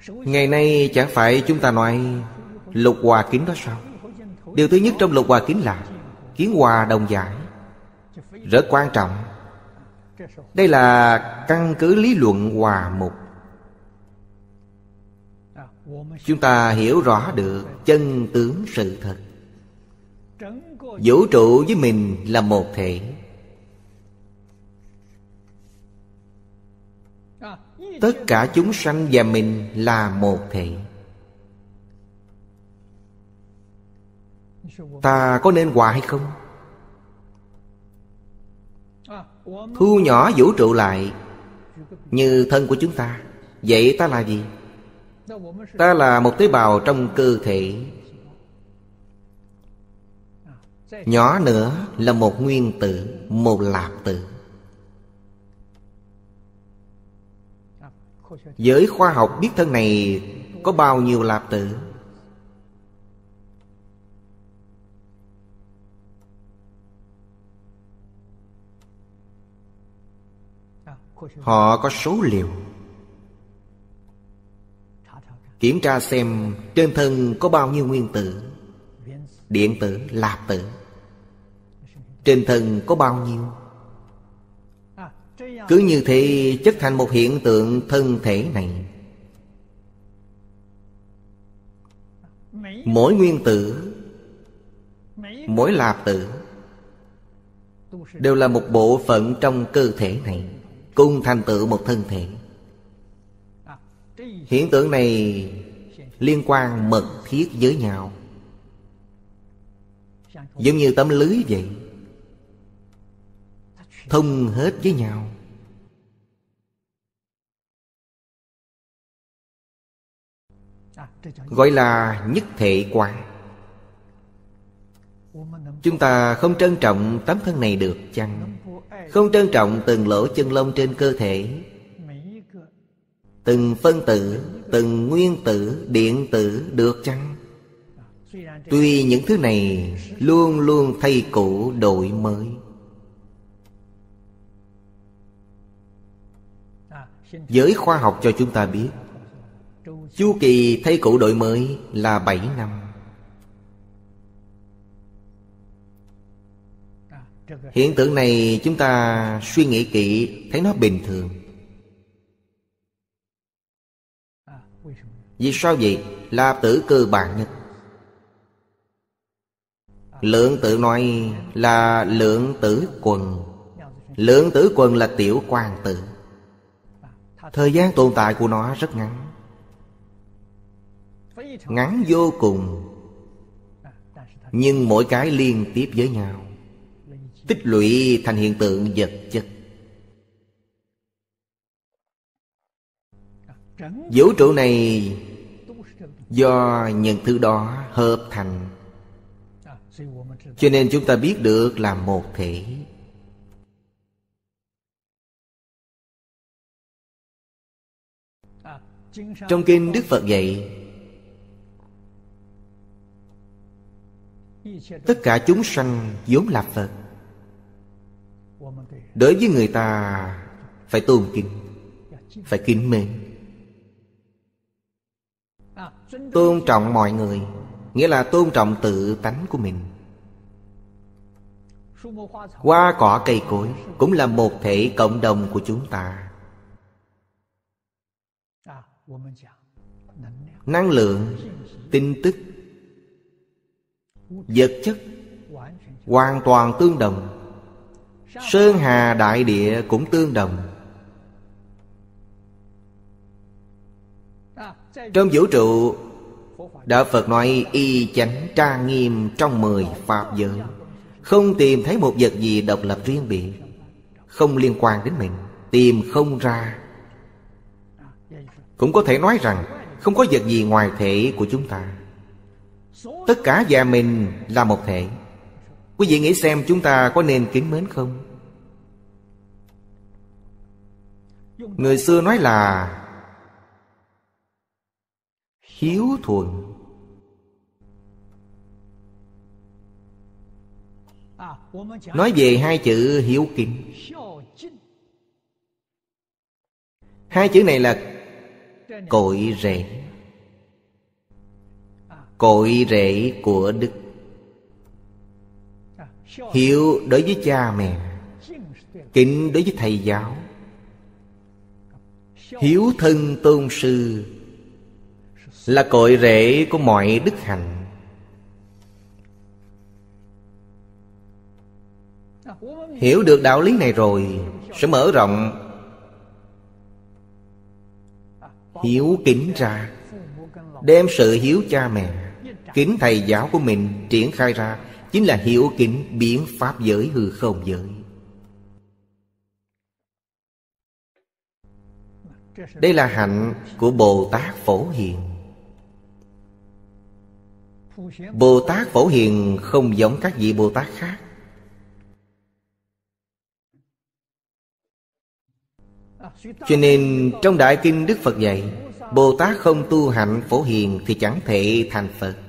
Ngày nay chẳng phải chúng ta nói Lục hòa kính đó sao? Điều thứ nhất trong lục hòa kính là Kiến hòa đồng giải. Rất quan trọng. Đây là căn cứ lý luận hòa mục. Chúng ta hiểu rõ được chân tướng sự thật. Vũ trụ với mình là một thể. Tất cả chúng sanh và mình là một thể. ta có nên hòa hay không? Thu nhỏ vũ trụ lại như thân của chúng ta. Vậy ta là gì? Ta là một tế bào trong cơ thể. Nhỏ nữa là một nguyên tử, một lạp tử. Giới khoa học biết thân này có bao nhiêu lạp tử? họ có số liệu. Kiểm tra xem trên thân có bao nhiêu nguyên tử. Điện tử lạp tử. Trên thân có bao nhiêu? Cứ như thế chất thành một hiện tượng thân thể này. Mỗi nguyên tử, mỗi lạp tử, đều là một bộ phận trong cơ thể này. Cùng thành tựu một thân thể. Hiện tượng này liên quan mật thiết với nhau. Giống như tấm lưới vậy, Thông hết với nhau. Gọi là nhất thể quan Chúng ta không trân trọng tấm thân này được chăng? Không trân trọng từng lỗ chân lông trên cơ thể. Từng phân tử, từng nguyên tử, điện tử được chăng? Tuy những thứ này luôn luôn thay cũ đổi mới. Giới khoa học cho chúng ta biết Chu kỳ thay cũ đổi mới là 7 năm. Hiện tượng này chúng ta suy nghĩ kỹ, Thấy nó bình thường. Vì sao vậy? Là tử cơ bản nhất. Lượng tử nói là lượng tử quần. Lượng tử quần là tiểu quan tử. Thời gian tồn tại của nó rất ngắn. Ngắn vô cùng. Nhưng mỗi cái liên tiếp với nhau. Tích lũy thành hiện tượng vật chất. Vũ trụ này Do những thứ đó hợp thành. Cho nên chúng ta biết được là một thể. Trong kinh Đức Phật dạy, Tất cả chúng sanh vốn là Phật. Đối với người ta, Phải tôn kính, Phải kính mến. Tôn trọng mọi người, Nghĩa là tôn trọng tự tánh của mình. Hoa cỏ cây cối Cũng là một thể cộng đồng của chúng ta. Năng lượng, Tin tức, Vật chất Hoàn toàn tương đồng. Sơn Hà Đại Địa cũng tương đồng. Trong vũ trụ, Đạo Phật nói y chánh tra nghiêm trong mười Pháp giới. Không tìm thấy một vật gì độc lập riêng biệt. Không liên quan đến mình, Tìm không ra. Cũng có thể nói rằng, Không có vật gì ngoài thể của chúng ta. Tất cả và mình là một thể. Quý vị nghĩ xem chúng ta có nên kính mến không? Người xưa nói là Hiếu thuận Nói về hai chữ hiếu kính. Hai chữ này là Cội rễ. Cội rễ của Đức Hiếu đối với cha mẹ, Kính đối với thầy giáo. Hiếu thân tôn sư Là cội rễ của mọi đức hạnh. Hiểu được đạo lý này rồi, Sẽ mở rộng. Hiếu kính ra, Đem sự hiếu cha mẹ, Kính thầy giáo của mình triển khai ra. Chính là hiểu kính biến pháp giới hư không giới. Đây là hạnh của Bồ Tát Phổ Hiền. Bồ Tát Phổ Hiền không giống các vị Bồ Tát khác. Cho nên trong Đại Kinh Đức Phật dạy Bồ Tát không tu hạnh Phổ Hiền Thì chẳng thể thành Phật.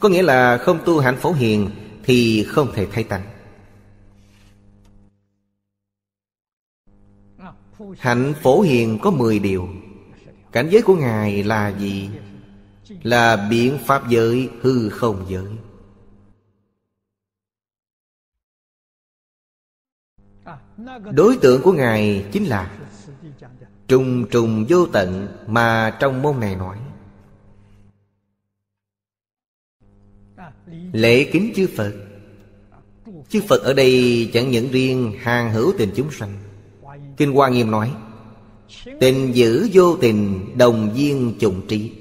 Có nghĩa là không tu hạnh Phổ Hiền Thì không thể thay tánh. Hạnh phổ hiền có 10 điều. Cảnh giới của Ngài là gì? Là biện pháp giới hư không giới. Đối tượng của Ngài chính là Trùng trùng vô tận mà trong môn này nói. Lễ kính chư Phật. Chư Phật ở đây chẳng những riêng hàng hữu tình chúng sanh. Kinh Hoa Nghiêm nói, Tình giữ vô tình, đồng viên trùng trí.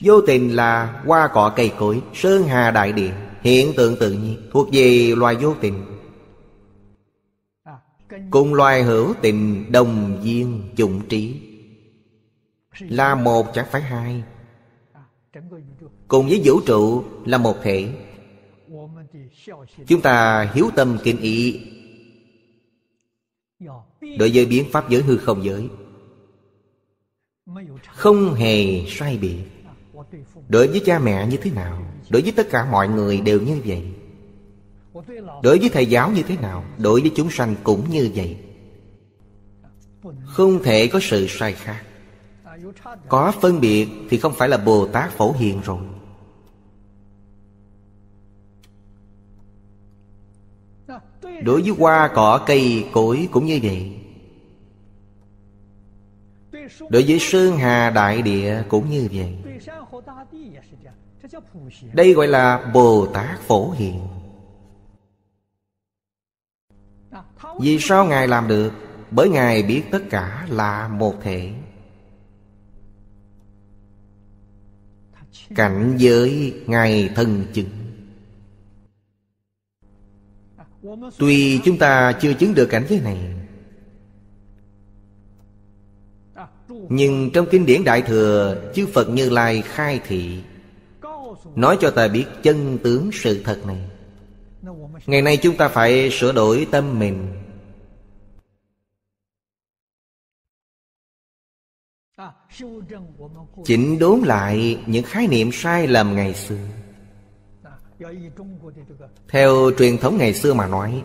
Vô tình là hoa cỏ cây cối, Sơn hà đại địa, Hiện tượng tự nhiên, Thuộc về loài vô tình. Cùng loài hữu tình, đồng viên chủng trí. Là một, chẳng phải hai. Cùng với vũ trụ là một thể. Chúng ta hiếu tâm kính ý. Đối với biến pháp giới hư không giới, Không hề sai biệt. Đối với cha mẹ như thế nào, Đối với tất cả mọi người đều như vậy. Đối với thầy giáo như thế nào, Đối với chúng sanh cũng như vậy. Không thể có sự sai khác. Có phân biệt thì không phải là Bồ Tát Phổ Hiền rồi. Đối với hoa, cỏ, cây cối cũng như vậy Đối với Sơn Hà, Đại Địa cũng như vậy Đây gọi là Bồ Tát Phổ hiện. Vì sao Ngài làm được? Bởi Ngài biết tất cả là một thể Cảnh giới Ngài thân chứng Tuy chúng ta chưa chứng được cảnh giới này, Nhưng trong kinh điển Đại Thừa, Chư Phật Như Lai khai thị, Nói cho ta biết chân tướng sự thật này. Ngày nay chúng ta phải sửa đổi tâm mình. Chỉnh đốn lại những khái niệm sai lầm ngày xưa. Theo truyền thống ngày xưa mà nói.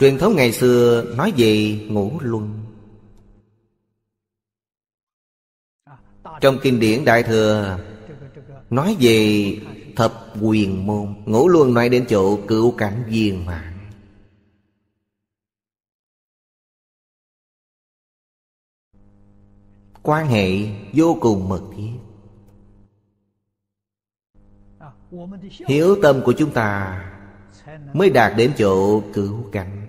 Truyền thống ngày xưa nói về ngũ luân. Trong kinh điển Đại Thừa, Nói về thập quyền môn. Ngũ luân nói đến chỗ cựu cảnh viên mạng Quan hệ vô cùng mật thiết hiểu tâm của chúng ta Mới đạt đến chỗ cửu cảnh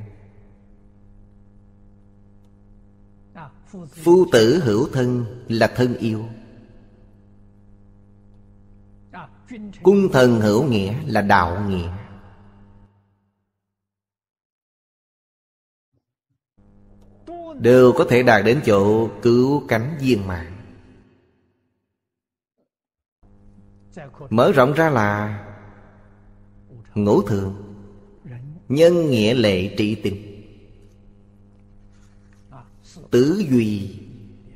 Phu tử hữu thân là thân yêu. Cung thần hữu nghĩa là đạo nghĩa. Đều có thể đạt đến chỗ cứu cánh viên mạng Mở rộng ra là Ngũ thường, Nhân nghĩa lệ trị tình, Tứ duy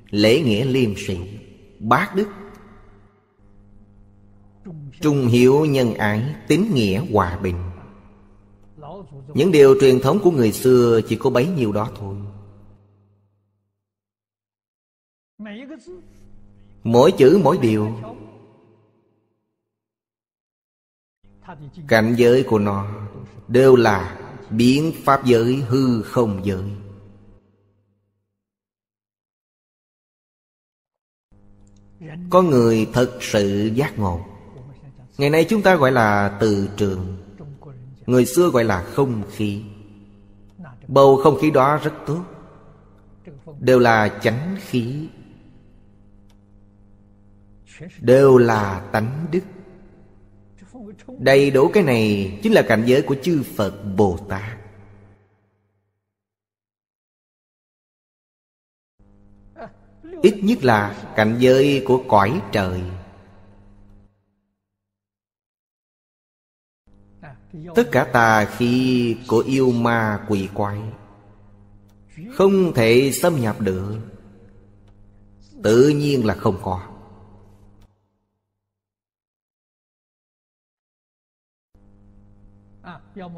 Lễ nghĩa liêm sĩ bác đức, Trung hiếu nhân ái, Tín nghĩa hòa bình. Những điều truyền thống của người xưa Chỉ có bấy nhiêu đó thôi. Mỗi chữ, mỗi điều Cảnh giới của nó Đều là biến pháp giới hư không giới. Có người thật sự giác ngộ. Ngày nay chúng ta gọi là từ trường. Người xưa gọi là không khí. Bầu không khí đó rất tốt. Đều là chánh khí. Đều là tánh đức. Đầy đủ cái này Chính là cảnh giới của chư Phật Bồ Tát. Ít nhất là cảnh giới của cõi trời. Tất cả tà khí của yêu ma quỷ quái Không thể xâm nhập được. Tự nhiên là không có.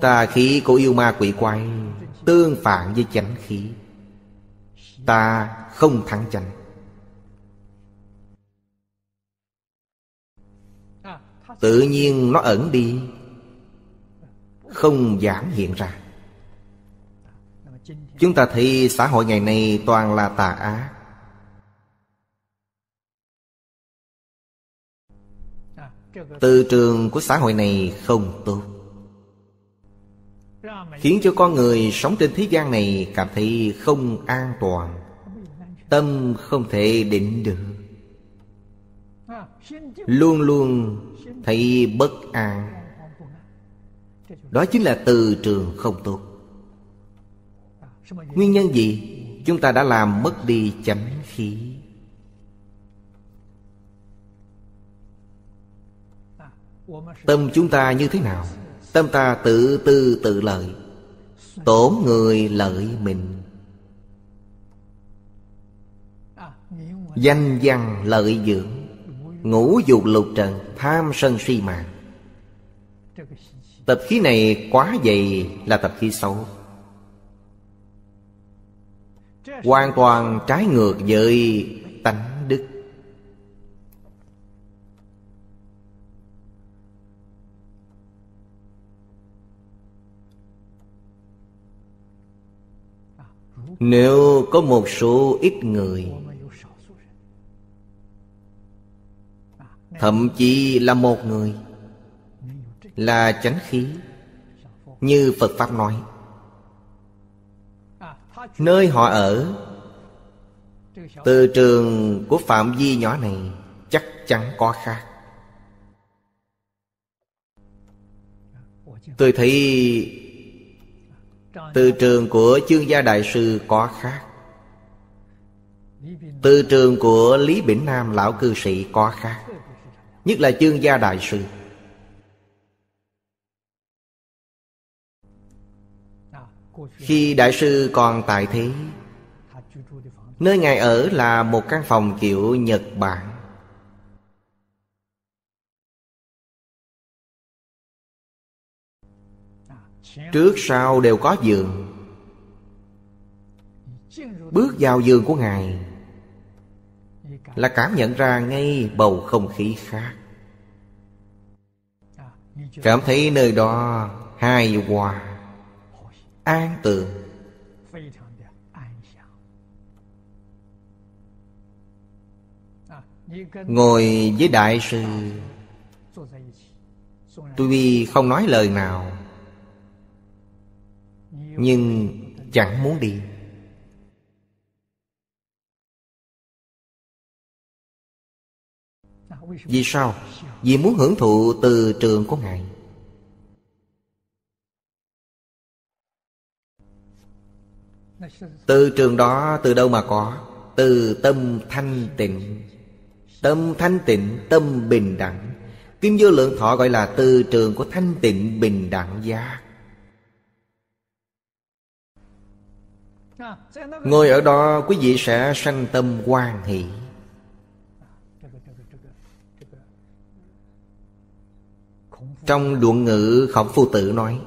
Tà khí của yêu ma quỷ quái Tương phản với chánh khí. Ta không thắng chánh. Tự nhiên nó ẩn đi, Không giảm hiện ra. Chúng ta thấy xã hội ngày nay toàn là tà ác. Từ trường của xã hội này không tốt. Khiến cho con người sống trên thế gian này Cảm thấy không an toàn, Tâm không thể định được Luôn luôn thấy bất an Đó chính là từ trường không tốt Nguyên nhân gì? Chúng ta đã làm mất đi chánh khí Tâm chúng ta như thế nào? Tâm ta tự tư tự lợi, Tổn người lợi mình. Danh văn lợi dưỡng, Ngũ dục lục trần, Tham sân si mạng Tập khí này quá dày là tập khí xấu. Hoàn toàn trái ngược với Nếu có một số ít người, Thậm chí là một người, Là chánh khí, Như Phật Pháp nói, Nơi họ ở, Từ trường của phạm vi nhỏ này Chắc chắn có khác. Tôi thấy từ trường của chương gia đại sư có khác. Từ trường của Lý Bỉnh Nam lão cư sĩ có khác Nhất là chương gia đại sư. Khi đại sư còn tại thế Nơi ngài ở là một căn phòng kiểu Nhật Bản Trước sau đều có giường. Bước vào giường của Ngài Là cảm nhận ra ngay bầu không khí khác. Cảm thấy nơi đó hài hòa, An tường. Ngồi với đại sư Tuy không nói lời nào. Nhưng chẳng muốn đi. Vì sao? Vì muốn hưởng thụ từ trường của Ngài. Từ trường đó từ đâu mà có? Từ tâm thanh tịnh. Tâm thanh tịnh, tâm bình đẳng. Kim vô lượng thọ gọi là từ trường của thanh tịnh bình đẳng giác. Ngồi ở đó, quý vị sẽ sanh tâm quan hỷ. Trong luận ngữ khổng phu tử nói,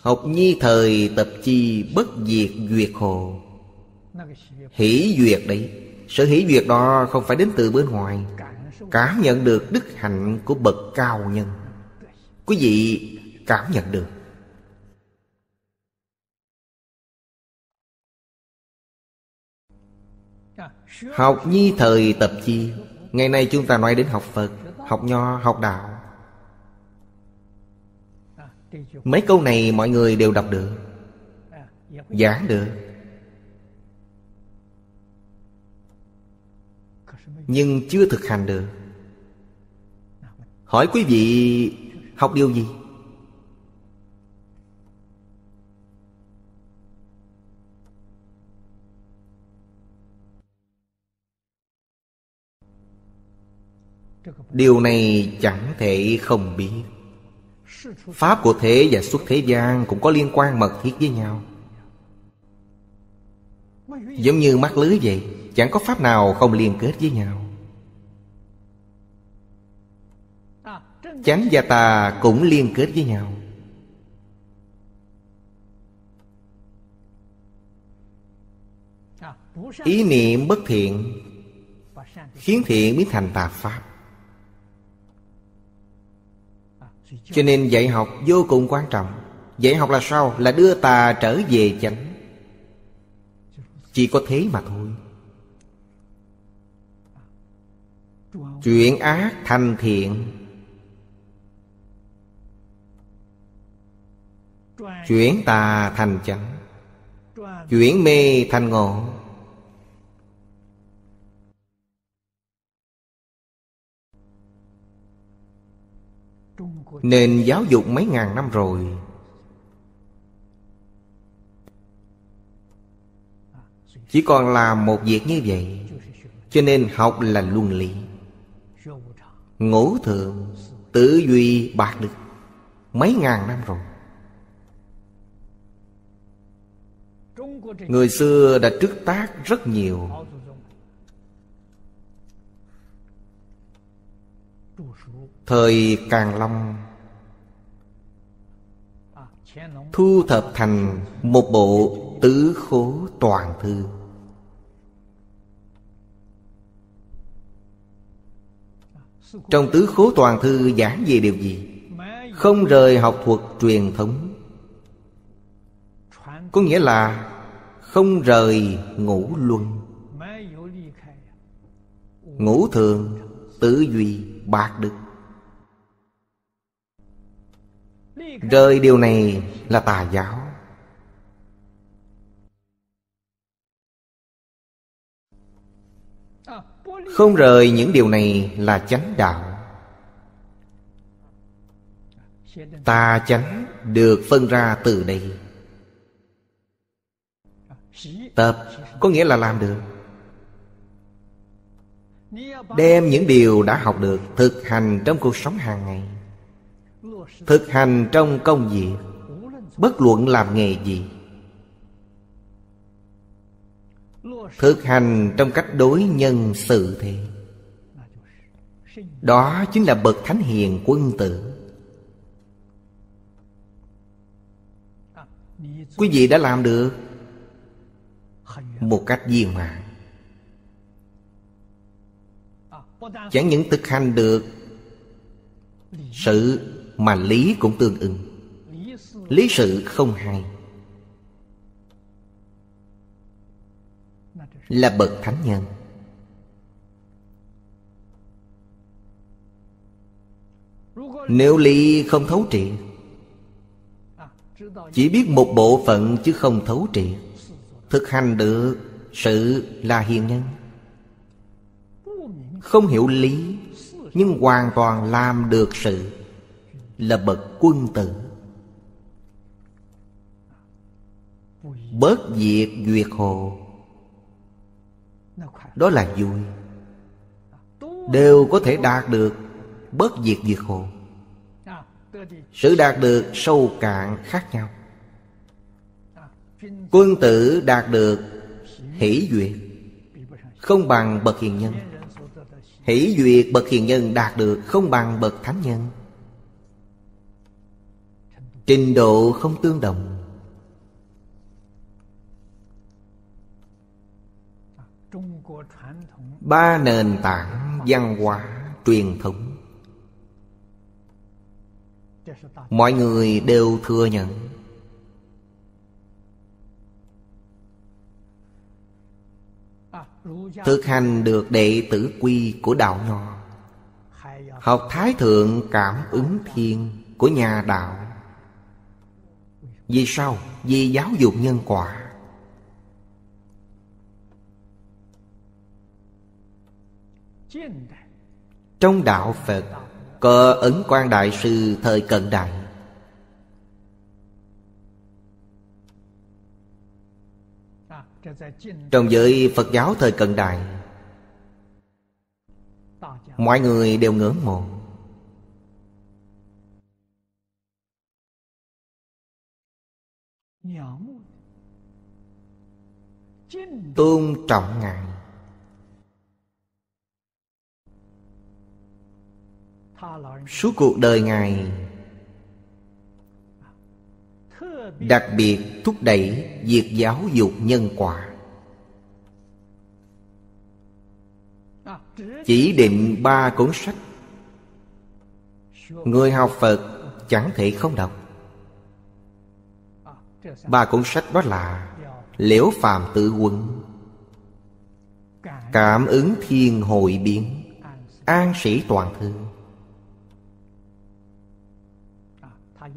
Học nhi thời tập chi bất diệt duyệt hồ. Hỷ duyệt đấy Sự hỷ duyệt đó không phải đến từ bên ngoài. Cảm nhận được đức hạnh của bậc cao nhân. Quý vị cảm nhận được. Học nhi thời tập chi. Ngày nay chúng ta nói đến học Phật Học Nho, học Đạo. Mấy câu này mọi người đều đọc được Giảng được. Nhưng chưa thực hành được. Hỏi quý vị học điều gì? Điều này chẳng thể không biết. Pháp của thế và xuất thế gian Cũng có liên quan mật thiết với nhau. Giống như mắt lưới vậy, Chẳng có pháp nào không liên kết với nhau. Chánh và tà cũng liên kết với nhau. Ý niệm bất thiện Khiến thiện biến thành tà pháp. Cho nên dạy học vô cùng quan trọng. Dạy học là sao? Là đưa tà trở về chánh. Chỉ có thế mà thôi. Chuyển ác thành thiện. Chuyển tà thành chánh. Chuyển mê thành ngộ. Nền giáo dục mấy ngàn năm rồi. Chỉ còn làm một việc như vậy, Cho nên học là luân lý. Ngũ thượng Tử duy bạc đức Mấy ngàn năm rồi. Người xưa đã trước tác rất nhiều. Thời Càng Long Thu thập thành một bộ tứ khố toàn thư. Trong tứ khố toàn thư giảng về điều gì? Không rời học thuật truyền thống. Có nghĩa là Không rời ngũ luân. Ngũ thường Tử duy bạc đức. Rời điều này là tà giáo. Không rời những điều này là chánh đạo. Tà chánh được phân ra từ đây. Tập có nghĩa là làm được. Đem những điều đã học được Thực hành trong cuộc sống hàng ngày. Thực hành trong công việc, Bất luận làm nghề gì. Thực hành trong cách đối nhân xử thế. Đó chính là bậc thánh hiền quân tử. Quý vị đã làm được? Một cách viên mãn. Chẳng những thực hành được Sự mà lý cũng tương ứng. Lý sự không hai Là bậc thánh nhân. Nếu lý không thấu triệt, Chỉ biết một bộ phận chứ không thấu triệt, Thực hành được sự là hiền nhân. Không hiểu lý, Nhưng hoàn toàn làm được sự. Là bậc quân tử. Bớt diệt duyệt hồ, Đó là vui. Đều có thể đạt được Bớt diệt diệt hồ. Sự đạt được sâu cạn khác nhau. Quân tử đạt được hỷ duyệt, Không bằng bậc hiền nhân. Hỷ duyệt bậc hiền nhân đạt được Không bằng bậc thánh nhân. Trình độ không tương đồng. Ba nền tảng văn hóa truyền thống. Mọi người đều thừa nhận. Thực hành được đệ tử quy của đạo nho. Học thái thượng cảm ứng thiên của nhà đạo. Vì sao? Vì giáo dục nhân quả. Trong đạo Phật, Có ấn quan đại sư thời cận đại. Trong giới Phật giáo thời cận đại, Mọi người đều ngưỡng mộ. Tôn trọng Ngài. Suốt cuộc đời Ngài Đặc biệt thúc đẩy việc giáo dục nhân quả. Chỉ định ba cuốn sách. Người học Phật chẳng thể không đọc Ba cuốn sách đó là Liễu Phàm Tự Quân Cảm ứng thiên hội biến, An sĩ toàn thư.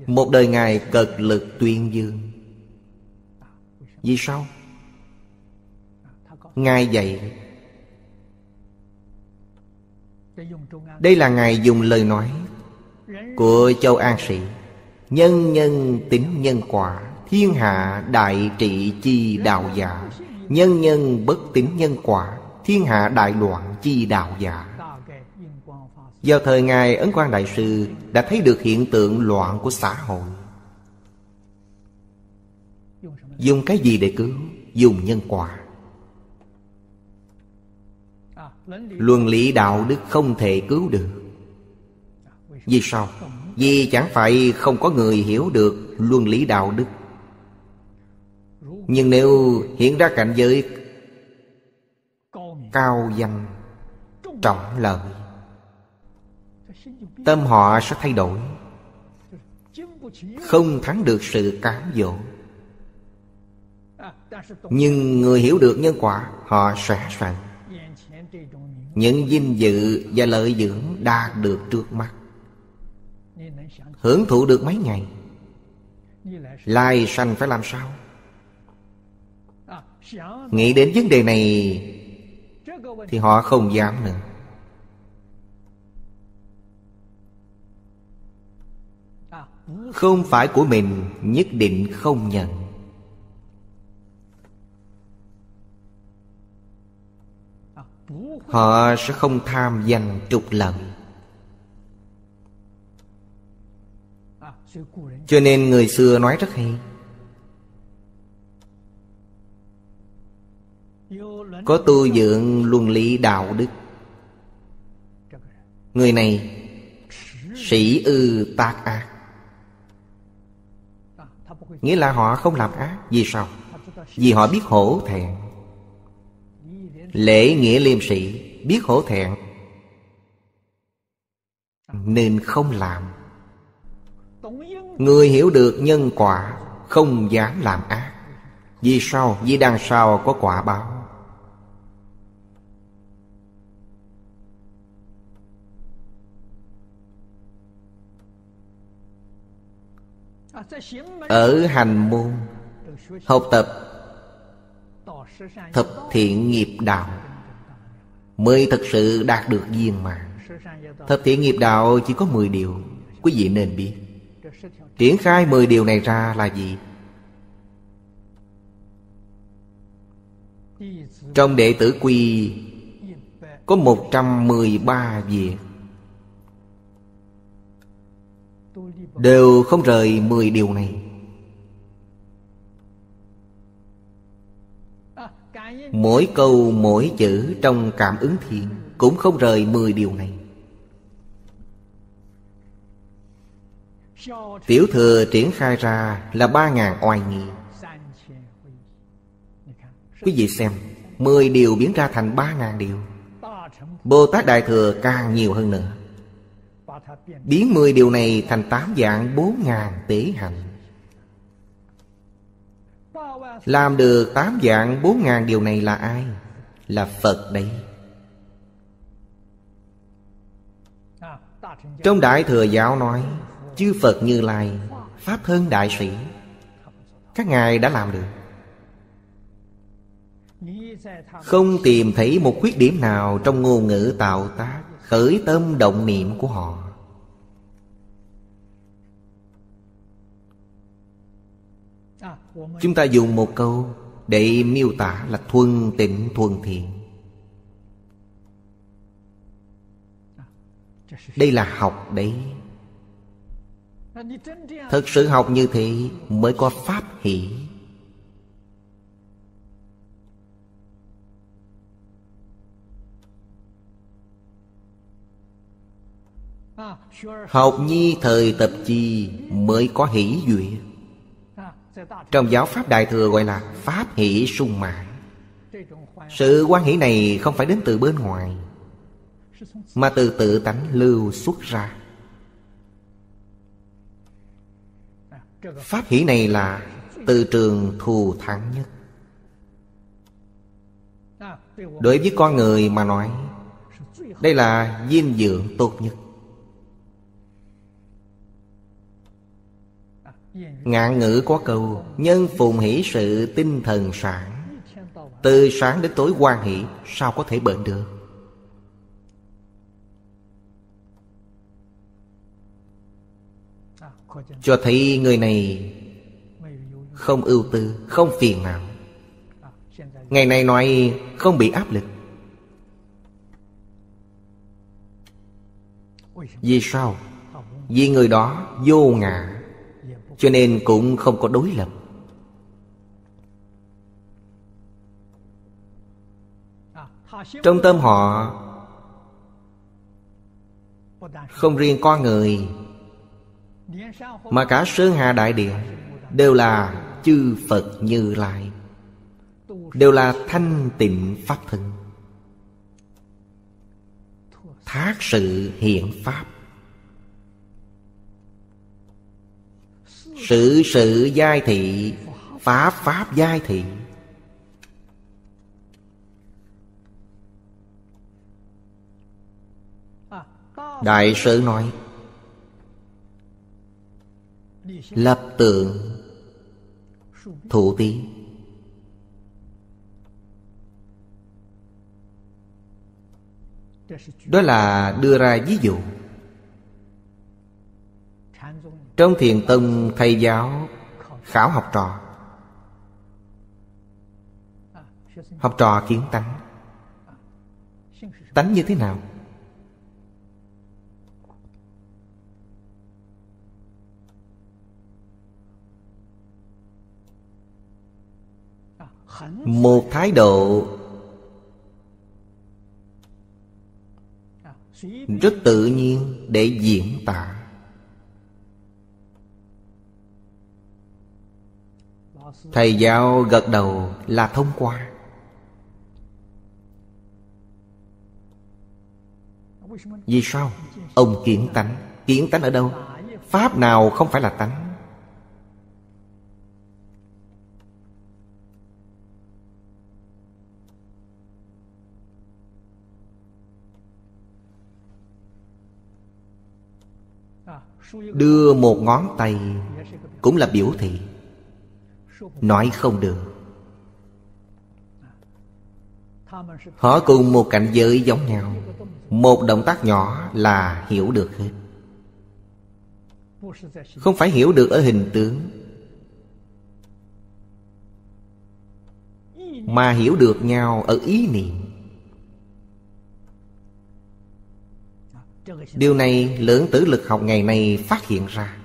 Một đời Ngài cực lực tuyên dương. Vì sao? Ngài dạy. Đây là Ngài dùng lời nói Của châu An Sĩ, Nhân nhân tính nhân quả. Thiên hạ đại trị chi đạo giả, Nhân nhân bất tính nhân quả, Thiên hạ đại loạn chi đạo giả. Do thời Ngài Ấn Quang Đại Sư Đã thấy được hiện tượng loạn của xã hội. Dùng cái gì để cứu? Dùng nhân quả. Luân lý đạo đức không thể cứu được. Vì sao? Vì chẳng phải không có người hiểu được luân lý đạo đức nhưng nếu hiện ra cảnh giới cao danh trọng lợi, tâm họ sẽ thay đổi. Không thắng được sự cám dỗ. Nhưng người hiểu được nhân quả, họ sẽ sẵn. Những dinh dự và lợi dưỡng đạt được trước mắt. Hưởng thụ được mấy ngày. Lai sanh phải làm sao? Nghĩ đến vấn đề này Thì họ không dám nữa. Không phải của mình, nhất định không nhận. Họ sẽ không tham danh trục lợi. Cho nên người xưa nói rất hay Có tu dưỡng luân lý đạo đức. Người này, Sĩ ư tác ác Nghĩa là họ không làm ác. Vì sao? Vì họ biết hổ thẹn. Lễ nghĩa liêm sĩ, Biết hổ thẹn. Nên không làm. Người hiểu được nhân quả, Không dám làm ác. Vì sao? Vì đằng sau có quả báo. ở hành môn học tập thập thiện nghiệp đạo mới thật sự đạt được viên mạng Thập thiện nghiệp đạo chỉ có 10 điều quý vị nên biết. Triển khai 10 điều này ra là gì? Trong đệ tử quy có 113 việc. Đều không rời 10 điều này. Mỗi câu, mỗi chữ trong cảm ứng thiện Cũng không rời 10 điều này. Tiểu thừa triển khai ra là ba ngàn oai nghi. Quý vị xem, Mười điều biến ra thành ba ngàn điều. Bồ Tát Đại Thừa càng nhiều hơn nữa. Biến 10 điều này thành tám dạng bốn ngàn tế hạnh. Làm được tám dạng bốn ngàn điều này là ai? Là Phật đấy. Trong Đại Thừa Giáo nói, Chư Phật Như Lai, Pháp hơn Đại Sĩ, Các ngài đã làm được. Không tìm thấy một khuyết điểm nào Trong ngôn ngữ tạo tác, Khởi tâm động niệm của họ. Chúng ta dùng một câu Để miêu tả là thuần tịnh, thuần thiện. Đây là học đấy. Thật sự học như thế mới có pháp hỷ. Học nhi thời tập chi mới có hỷ duyệt. Trong giáo Pháp Đại Thừa gọi là Pháp hỷ sung mãn. Sự quan hỷ này không phải đến từ bên ngoài, Mà từ tự tánh lưu xuất ra. Pháp hỷ này là từ trường thù thắng nhất. Đối với con người mà nói, Đây là dinh dưỡng tốt nhất. Ngạn ngữ có câu, Nhân phùng hỷ sự tinh thần sản. Từ sáng đến tối quan hỷ, Sao có thể bệnh được? Cho thấy người này Không ưu tư, Không phiền não. Ngày này nói không bị áp lực. Vì sao? Vì người đó vô ngã cho nên cũng không có đối lập. Trong tâm họ, không riêng con người, mà cả sơn hà đại địa đều là chư phật như lai, đều là thanh tịnh pháp thân. Thác sự hiện pháp. Sự sự giai thị, Pháp pháp giai thị. Đại sư nói, Lập tượng Thủ tí Đó là đưa ra ví dụ. Trong thiền tông thầy giáo, khảo học trò. Học trò kiến tánh. Tánh như thế nào? Một thái độ Rất tự nhiên để diễn tả. Thầy giáo gật đầu là thông qua Vì sao? Ông kiến tánh Kiến tánh ở đâu? Pháp nào không phải là tánh Đưa một ngón tay, Cũng là biểu thị nói không được. Họ cùng một cảnh giới giống nhau. Một động tác nhỏ là hiểu được hết. Không phải hiểu được ở hình tướng, mà hiểu được nhau ở ý niệm. Điều này lưỡng tử lực học ngày nay phát hiện ra.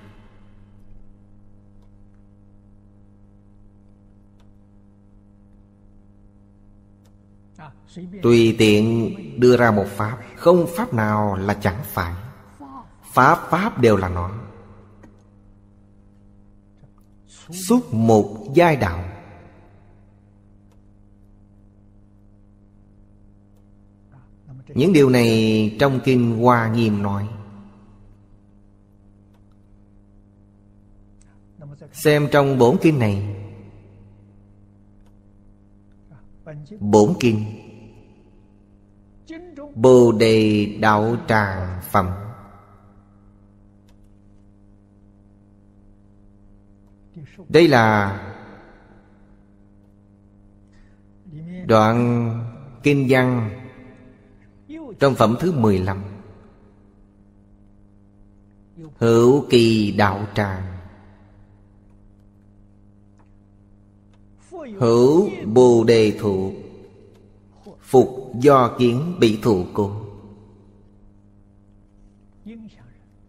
Tùy tiện đưa ra một pháp, Không pháp nào là chẳng phải. Pháp pháp đều là nó. Suốt một giai đạo. Những điều này trong Kinh Hoa Nghiêm nói. Xem trong bổn kinh này. Bổn kinh. Bồ đề đạo tràng phẩm. Đây là Đoạn Kinh văn Trong phẩm thứ 15 Hữu kỳ đạo tràng. Hữu bồ đề thụ. Phục do kiến bị thụ cố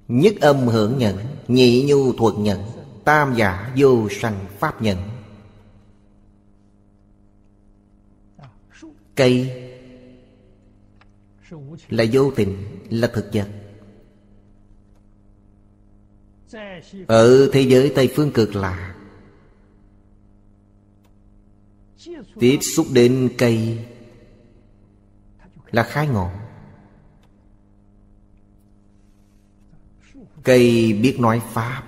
Nhất âm hưởng nhận Nhị nhu thuận nhận Tam giả vô sanh pháp nhận Cây Là vô tình, Là thực vật. Ở thế giới Tây Phương cực lạ Tiếp xúc đến cây là khai ngộ. Cây biết nói pháp.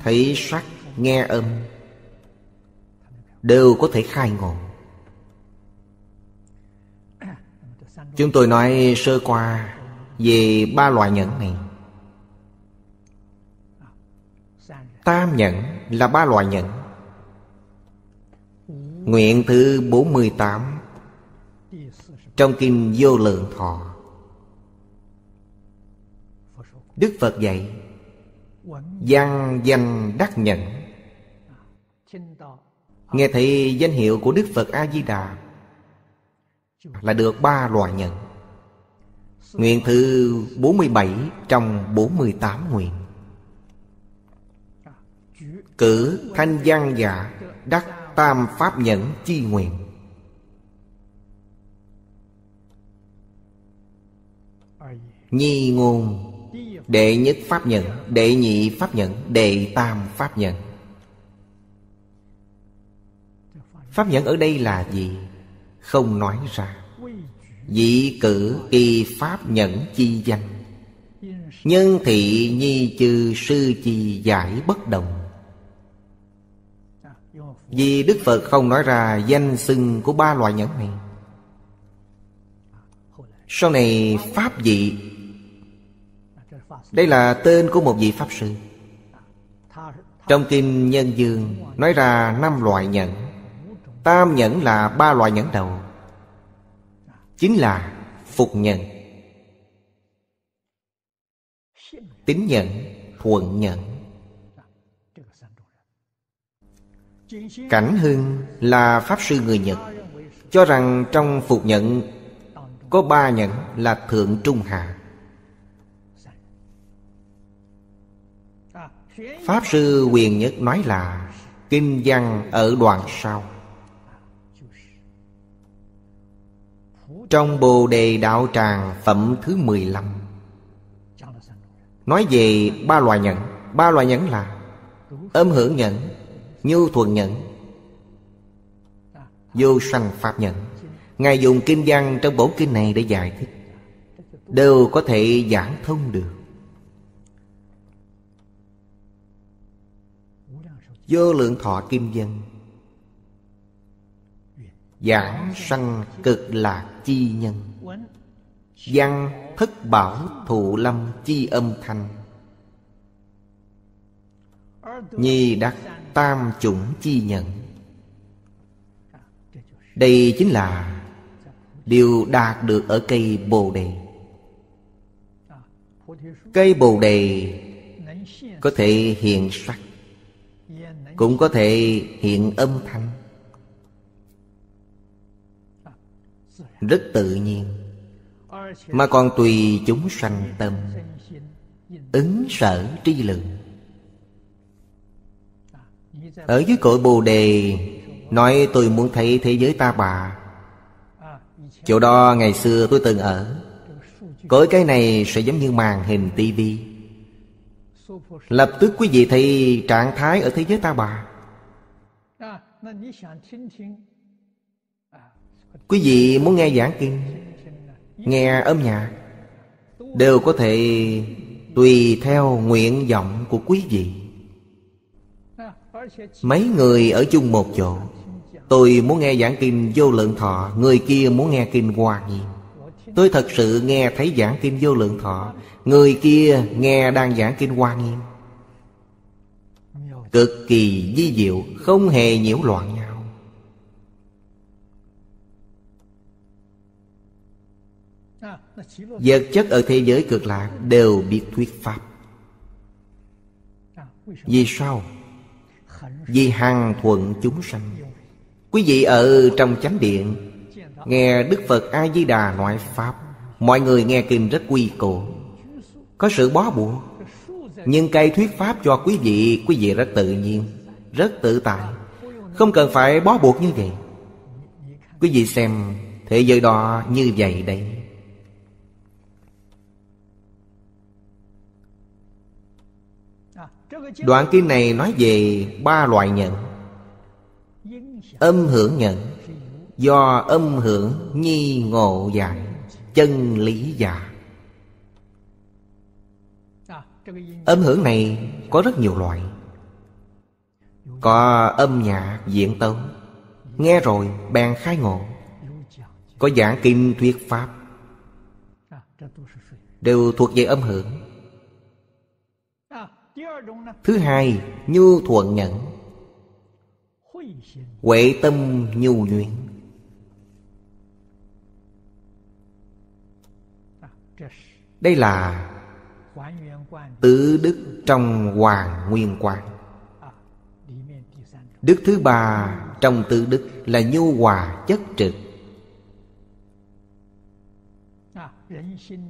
Thấy sắc nghe âm, đều có thể khai ngộ. Chúng tôi nói sơ qua về ba loại nhẫn này. Tam nhẫn là ba loại nhẫn. Nguyện thứ 48 Trong kinh vô lượng thọ, Đức Phật dạy, Văn danh đắc nhận Nghe thấy danh hiệu của Đức Phật A-di-đà Là được ba loại nhận. Nguyện thứ 47 trong 48 nguyện. Cử thanh văn giả Đắc tam pháp nhẫn chi nguyện. Nhi ngôn Đệ nhất pháp nhẫn, Đệ nhị pháp nhẫn, Đệ tam pháp nhẫn. Pháp nhẫn ở đây là gì? Không nói ra. Dị cử kỳ pháp nhẫn chi danh. Nhân thị nhi chư sư chi giải bất đồng vì Đức Phật không nói ra danh xưng của ba loại nhẫn này. Sau này Pháp dị Đây là tên của một vị Pháp Sư. Trong kinh Nhân Dương Nói ra năm loại nhẫn Tam nhẫn là ba loại nhẫn đầu. Chính là phục nhẫn, Tín nhẫn, Thuận nhẫn. Cảnh Hưng là Pháp Sư người Nhật, Cho rằng trong phục nhận Có ba nhận là Thượng Trung Hạ. Pháp Sư Quyền Nhất nói là Kim văn ở đoạn sau. Trong Bồ Đề Đạo Tràng Phẩm thứ 15 Nói về ba loại nhẫn. Ba loại nhẫn là Âm hưởng nhẫn Nhu thuần nhẫn. Vô sanh pháp nhẫn. Ngài dùng kim văn trong bổ kinh này để giải thích. Đều có thể giảng thông được. Vô lượng thọ kim dân Giảng sanh cực lạc chi nhân. Văn thất bảo thụ lâm chi âm thanh. Nhi đắc tam chủng chi nhận Đây chính là Điều đạt được ở cây Bồ Đề. Cây Bồ Đề Có thể hiện sắc, Cũng có thể hiện âm thanh. Rất tự nhiên, Mà còn tùy chúng sanh tâm, Ứng sở tri lượng. Ở dưới cội Bồ Đề, Nói, tôi muốn thấy thế giới ta bà. Chỗ đó, ngày xưa tôi từng ở. Cõi cái này sẽ giống như màn hình tivi Lập tức quý vị thấy trạng thái ở thế giới ta bà. Quý vị muốn nghe giảng kinh, Nghe âm nhạc, Đều có thể tùy theo nguyện vọng của quý vị. Mấy người ở chung một chỗ. Tôi muốn nghe giảng kinh vô lượng thọ, Người kia muốn nghe kinh hoa nghiêm. Tôi thật sự nghe thấy giảng kinh vô lượng thọ, Người kia nghe đang giảng kinh hoa nghiêm. Cực kỳ di diệu, Không hề nhiễu loạn nhau. Vật chất ở thế giới cực lạc Đều biết thuyết pháp. Vì sao? Vì hằng thuận chúng sanh. Quý vị ở trong chánh điện, Nghe Đức Phật A-di-đà nói Pháp, Mọi người nghe kinh rất quy cổ Có sự bó buộc, Nhưng cây thuyết Pháp cho quý vị Quý vị rất tự nhiên, Rất tự tại. Không cần phải bó buộc như vậy. Quý vị xem Thế giới đó như vậy đây. Đoạn kinh này nói về ba loại nhận. Âm hưởng nhận. Do âm hưởng nhi ngộ giải Chân lý giả Âm hưởng này có rất nhiều loại. Có âm nhạc diễn tấu. Nghe rồi bèn khai ngộ. Có giảng kinh thuyết pháp. Đều thuộc về âm hưởng. Thứ hai, Nhu thuận nhẫn. Huệ tâm nhu nhuyễn. Đây là Tứ đức trong hoàng nguyên quang Đức thứ ba trong tự đức là nhu hòa chất trực.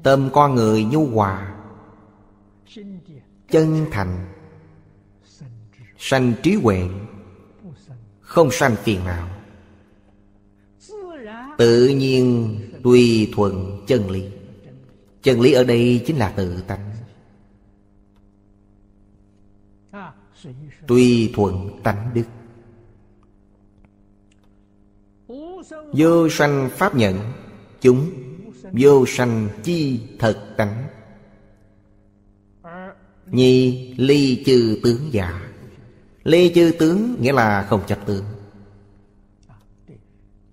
Tâm con người nhu hòa chân thành, sanh trí huệ, không sanh phiền não. Tự nhiên tùy thuận chân lý. Chân lý ở đây chính là tự tánh. Tùy thuận tánh đức. Vô sanh pháp nhận chúng vô sanh chi thật tánh. Nhi ly chư tướng giả Ly chư tướng nghĩa là không chấp tướng.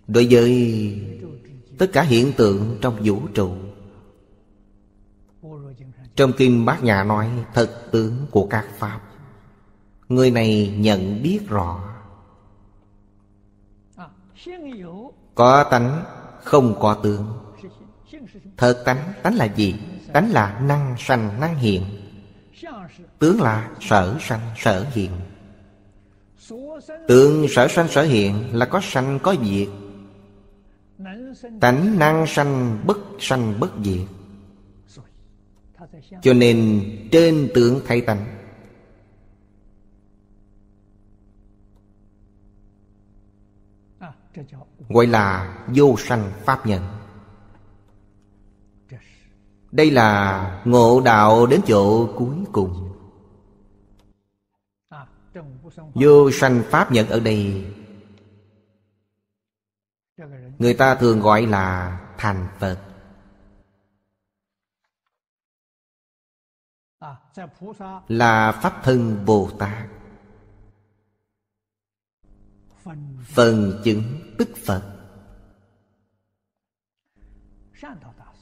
Đối với tất cả hiện tượng trong vũ trụ Trong Kinh Bát Nhà nói thật tướng của các Pháp Người này nhận biết rõ. Có tánh không có tướng. Thật tánh, tánh là gì? Tánh là năng sanh năng hiện. Tướng là sở sanh sở hiện tượng sở sanh sở hiện là có sanh có diệt. Tánh năng sanh, bất sanh bất diệt. Cho nên trên tượng thay tánh. Gọi là vô sanh pháp nhân. Đây là ngộ đạo đến chỗ cuối cùng. Vô sanh pháp nhận ở đây Người ta thường gọi là thành Phật. Là Pháp Thân Bồ Tát. Phần chứng tức Phật.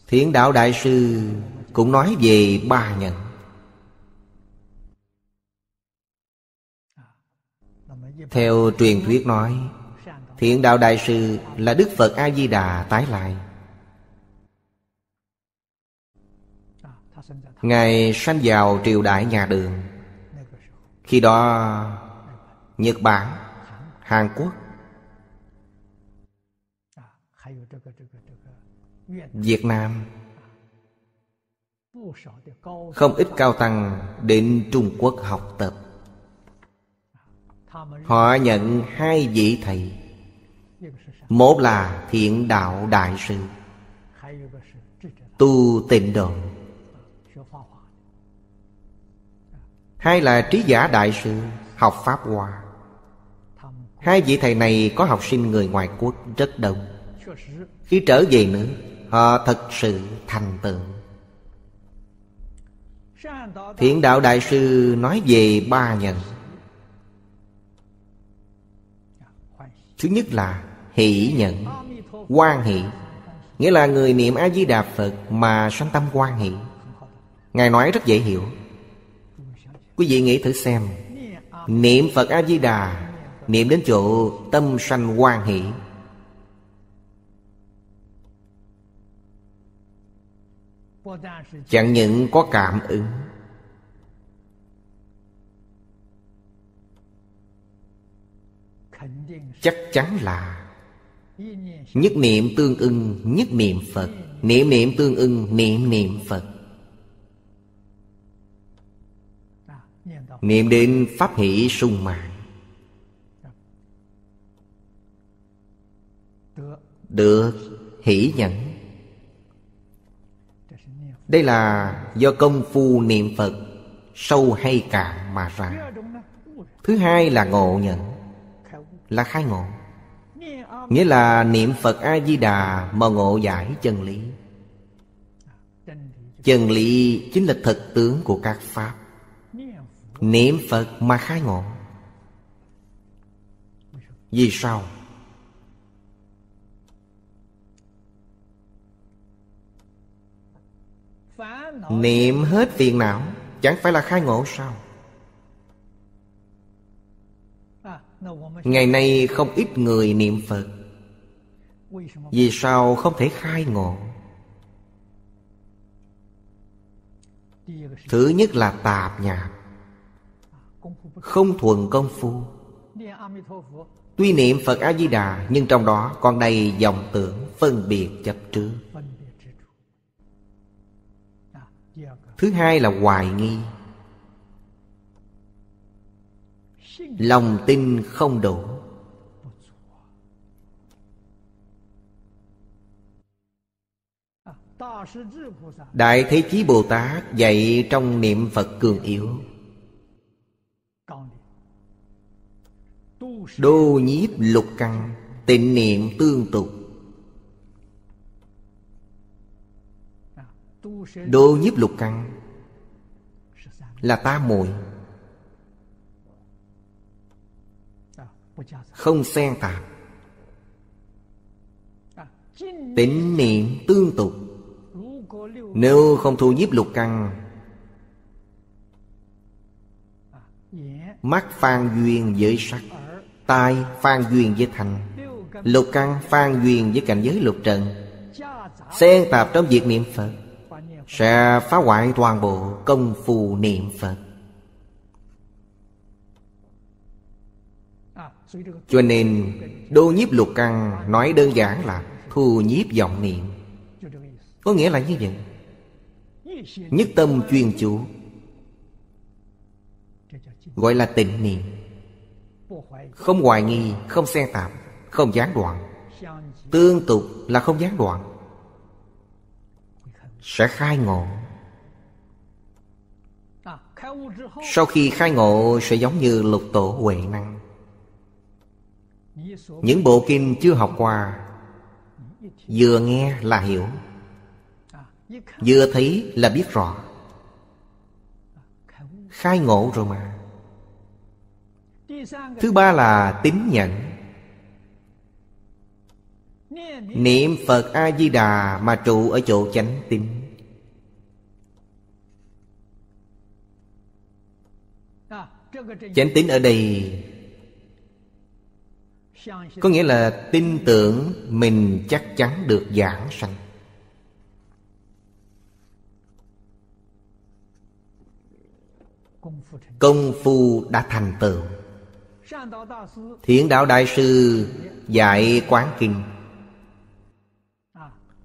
Thiện Đạo Đại Sư cũng nói về ba nhận Theo truyền thuyết nói Thiện đạo đại sư là Đức Phật A Di Đà tái lại. Ngài sanh vào triều đại nhà đường. Khi đó Nhật Bản, Hàn Quốc Việt Nam Không ít cao tăng đến Trung Quốc học tập họ nhận hai vị thầy. Một là thiện đạo đại sư. Tu tịnh độ. Hai là trí giả đại sư, học pháp hoa. Hai vị thầy này có học sinh người ngoại quốc rất đông. Khi trở về nữa, họ thật sự thành tựu. Thiện đạo đại sư nói về ba nhân Thứ nhất là hỷ nhận Quan hỷ. Nghĩa là người niệm A-di-đà Phật Mà sanh tâm quan hỷ. Ngài nói rất dễ hiểu. Quý vị nghĩ thử xem, Niệm Phật A-di-đà, Niệm đến chỗ tâm sanh quan hỷ. Chẳng những có cảm ứng chắc chắn là nhất niệm tương ưng, nhất niệm phật. Niệm niệm tương ưng, niệm niệm phật. Niệm đến pháp hỷ sung mạng được hỷ nhẫn. Đây là do công phu niệm phật sâu hay cạn mà ra. Thứ hai là ngộ nhận là khai ngộ Nghĩa là niệm Phật A-di-đà mà ngộ giải chân lý Chân lý chính là thực tướng của các Pháp Niệm Phật mà khai ngộ Vì sao? Niệm hết phiền não, Chẳng phải là khai ngộ sao? Ngày nay không ít người niệm Phật. Vì sao không thể khai ngộ? Thứ nhất là tạp nhạp. Không thuần công phu. Tuy niệm Phật A-di-đà, Nhưng trong đó còn đầy dòng tưởng Phân biệt chấp trước. Thứ hai là hoài nghi. lòng tin không đủ. Đại thế chí bồ tát dạy trong niệm phật cường yếu. Đô nhiếp lục căn, tịnh niệm tương tục. Đô nhiếp lục căn là ta muội. không xen tạp tính niệm tương tục. Nếu không thu nhiếp lục căn, mắt phan duyên với sắc, tai phan duyên với thành, lục căn phan duyên với cảnh giới lục trần, xen tạp trong việc niệm phật, sẽ phá hoại toàn bộ công phu niệm phật. Cho nên Đô nhiếp lục căng nói đơn giản là Thu nhiếp vọng niệm. Có nghĩa là như vậy. Nhất tâm chuyên chủ Gọi là tịnh niệm. Không hoài nghi, không xen tạp, không gián đoạn. Tương tục là không gián đoạn. Sẽ khai ngộ. Sau khi khai ngộ sẽ giống như lục tổ huệ năng những bộ kinh chưa học qua, vừa nghe là hiểu, vừa thấy là biết rõ. Khai ngộ rồi mà. Thứ ba là tín nhận niệm phật a di đà mà trụ ở chỗ chánh tín. Chánh tín ở đây có nghĩa là tin tưởng mình chắc chắn được giảng sanh. Công phu đã thành tựu. Thiện đạo đại sư dạy quán kinh.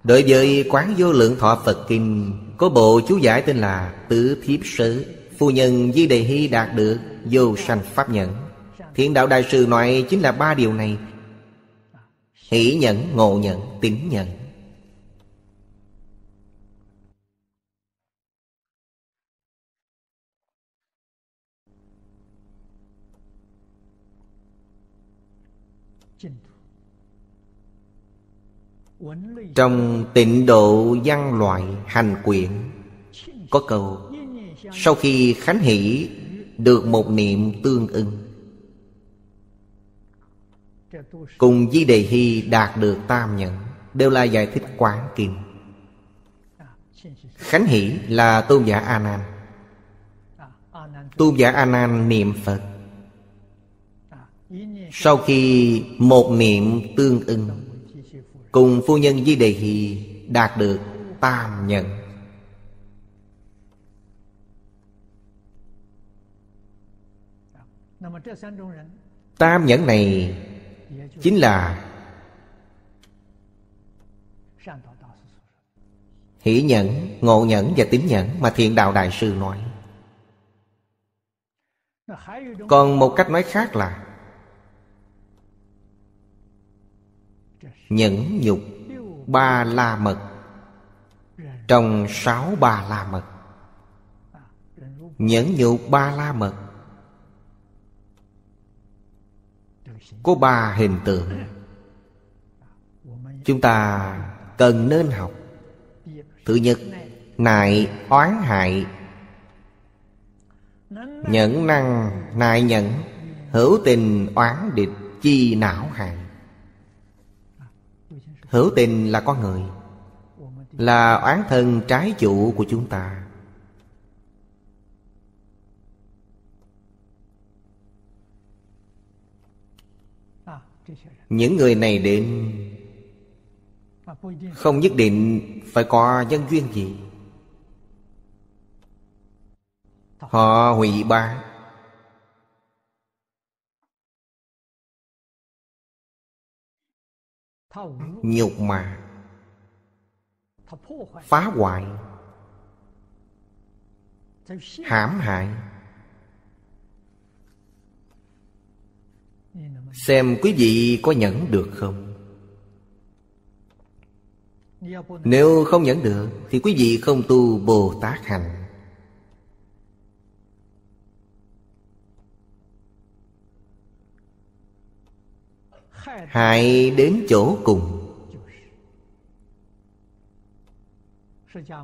Đối với quán vô lượng thọ phật kinh, có bộ chú giải tên là tứ thiếp sớ. Phu nhân di đề hy đạt được vô sanh pháp nhẫn. Thiện đạo đại sư nói chính là ba điều này. Hỷ nhẫn, ngộ nhẫn, tín nhẫn. Trong tịnh độ văn loại hành quyển Có câu Sau khi khánh hỷ Được một niệm tương ưng cùng Di Đề Hy đạt được tam nhẫn đều là giải thích quán kim. Khánh hỷ là tôn giả a nan tôn giả a nan niệm phật. Sau khi một niệm tương ưng, cùng phu nhân di đề hì đạt được tam nhận. Tam nhẫn này chính là hỷ nhẫn, ngộ nhẫn và tín nhẫn mà thiện đạo đại sư nói. Còn một cách nói khác là nhẫn nhục ba la mật. Trong sáu ba la mật, nhẫn nhục ba la mật có ba hình tượng. Chúng ta cần nên học. Thứ nhất, nại oán hại. Nhẫn năng, nại nhẫn. Hữu tình oán địch, chi não hại. Hữu tình là con người. Là oán thân trái chủ của chúng ta. Những người này đến. Không nhất định phải có nhân duyên gì. Họ hủy ba. Nhục mà Phá hoại. Hãm hại. Xem quý vị có nhẫn được không? Nếu không nhẫn được, Thì quý vị không tu Bồ Tát hành. Hại đến chỗ cùng.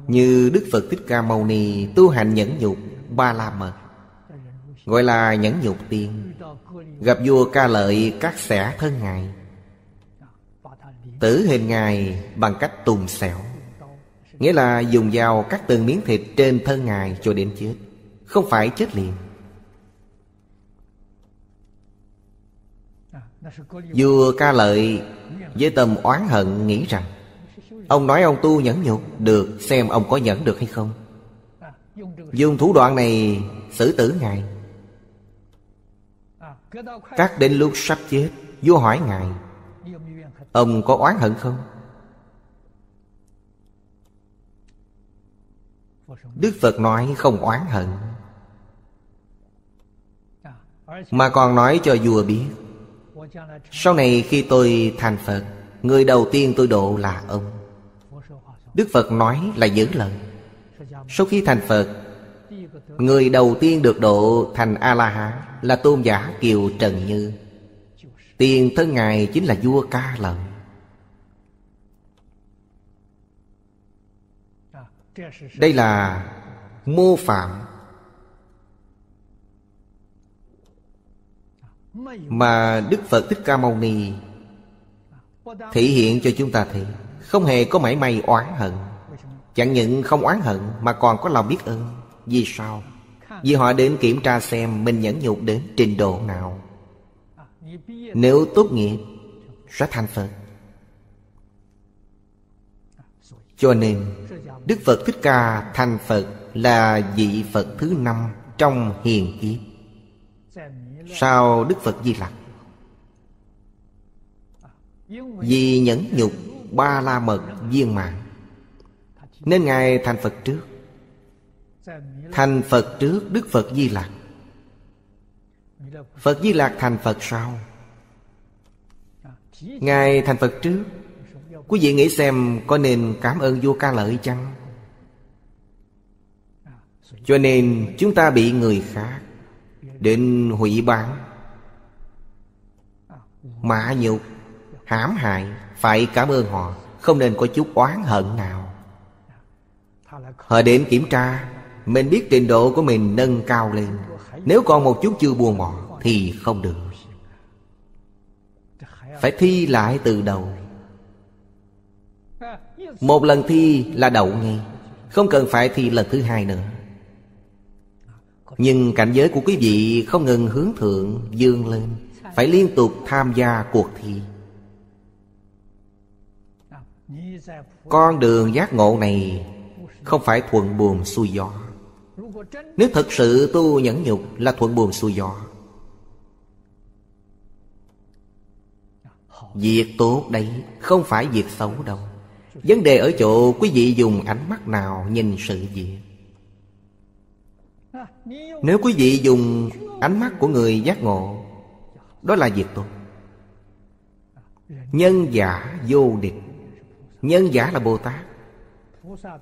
Như Đức Phật Thích Ca Mâu Ni Tu hành nhẫn nhục Ba La Mật, Gọi là nhẫn nhục tiên. Gặp vua ca lợi cắt xẻ thân Ngài. Tử hình Ngài bằng cách tùng xẻo Nghĩa là dùng dao cắt từng miếng thịt trên thân Ngài cho đến chết. Không phải chết liền. Vua ca lợi với tâm oán hận nghĩ rằng, Ông nói ông tu nhẫn nhục, Được xem ông có nhẫn được hay không? Dùng thủ đoạn này xử tử Ngài các đến lúc sắp chết, Vua hỏi Ngài, Ông có oán hận không? Đức Phật nói, không oán hận Mà còn nói cho vua biết, Sau này khi tôi thành Phật, Người đầu tiên tôi độ là ông Đức Phật nói là giữ lời, Sau khi thành Phật Người đầu tiên được độ thành A-la-hán Là tôn giả Kiều Trần Như. Tiền thân Ngài chính là vua ca lợi Đây là mô phạm. Mà Đức Phật Thích Ca Mâu Ni Thể hiện cho chúng ta thấy Không hề có mảy may oán hận. Chẳng những không oán hận Mà còn có lòng biết ơn. Vì sao? Vì họ đến kiểm tra xem Mình nhẫn nhục đến trình độ nào. Nếu tốt nghiệp, Sẽ thành Phật. Cho nên, Đức Phật Thích Ca thành Phật Là vị Phật thứ năm Trong hiền kiếp. Sau Đức Phật Di Lặc? Vì nhẫn nhục Ba la mật viên mạng Nên Ngài thành Phật trước. Thành Phật trước Đức Phật Di Lặc. Phật Di Lặc thành Phật sau? Ngài thành Phật trước. Quý vị nghĩ xem có nên cảm ơn vua ca lợi chăng? Cho nên chúng ta bị người khác Định hủy bán. Mã nhục, hãm hại, Phải cảm ơn họ, Không nên có chút oán hận nào. Họ đến kiểm tra mình biết trình độ của mình nâng cao lên. Nếu còn một chút chưa buông bỏ, Thì không được. Phải thi lại từ đầu. Một lần thi là đậu ngay. Không cần phải thi lần thứ hai nữa. Nhưng cảnh giới của quý vị không ngừng hướng thượng, dương lên. Phải liên tục tham gia cuộc thi. Con đường giác ngộ này Không phải thuận buồm xuôi gió. Nếu thật sự tu nhẫn nhục là thuận buồm xuôi gió. Việc tốt đấy Không phải việc xấu đâu. Vấn đề ở chỗ quý vị dùng ánh mắt nào nhìn sự việc? Nếu quý vị dùng ánh mắt của người giác ngộ, Đó là việc tốt. Nhân giả vô địch. Nhân giả là Bồ Tát.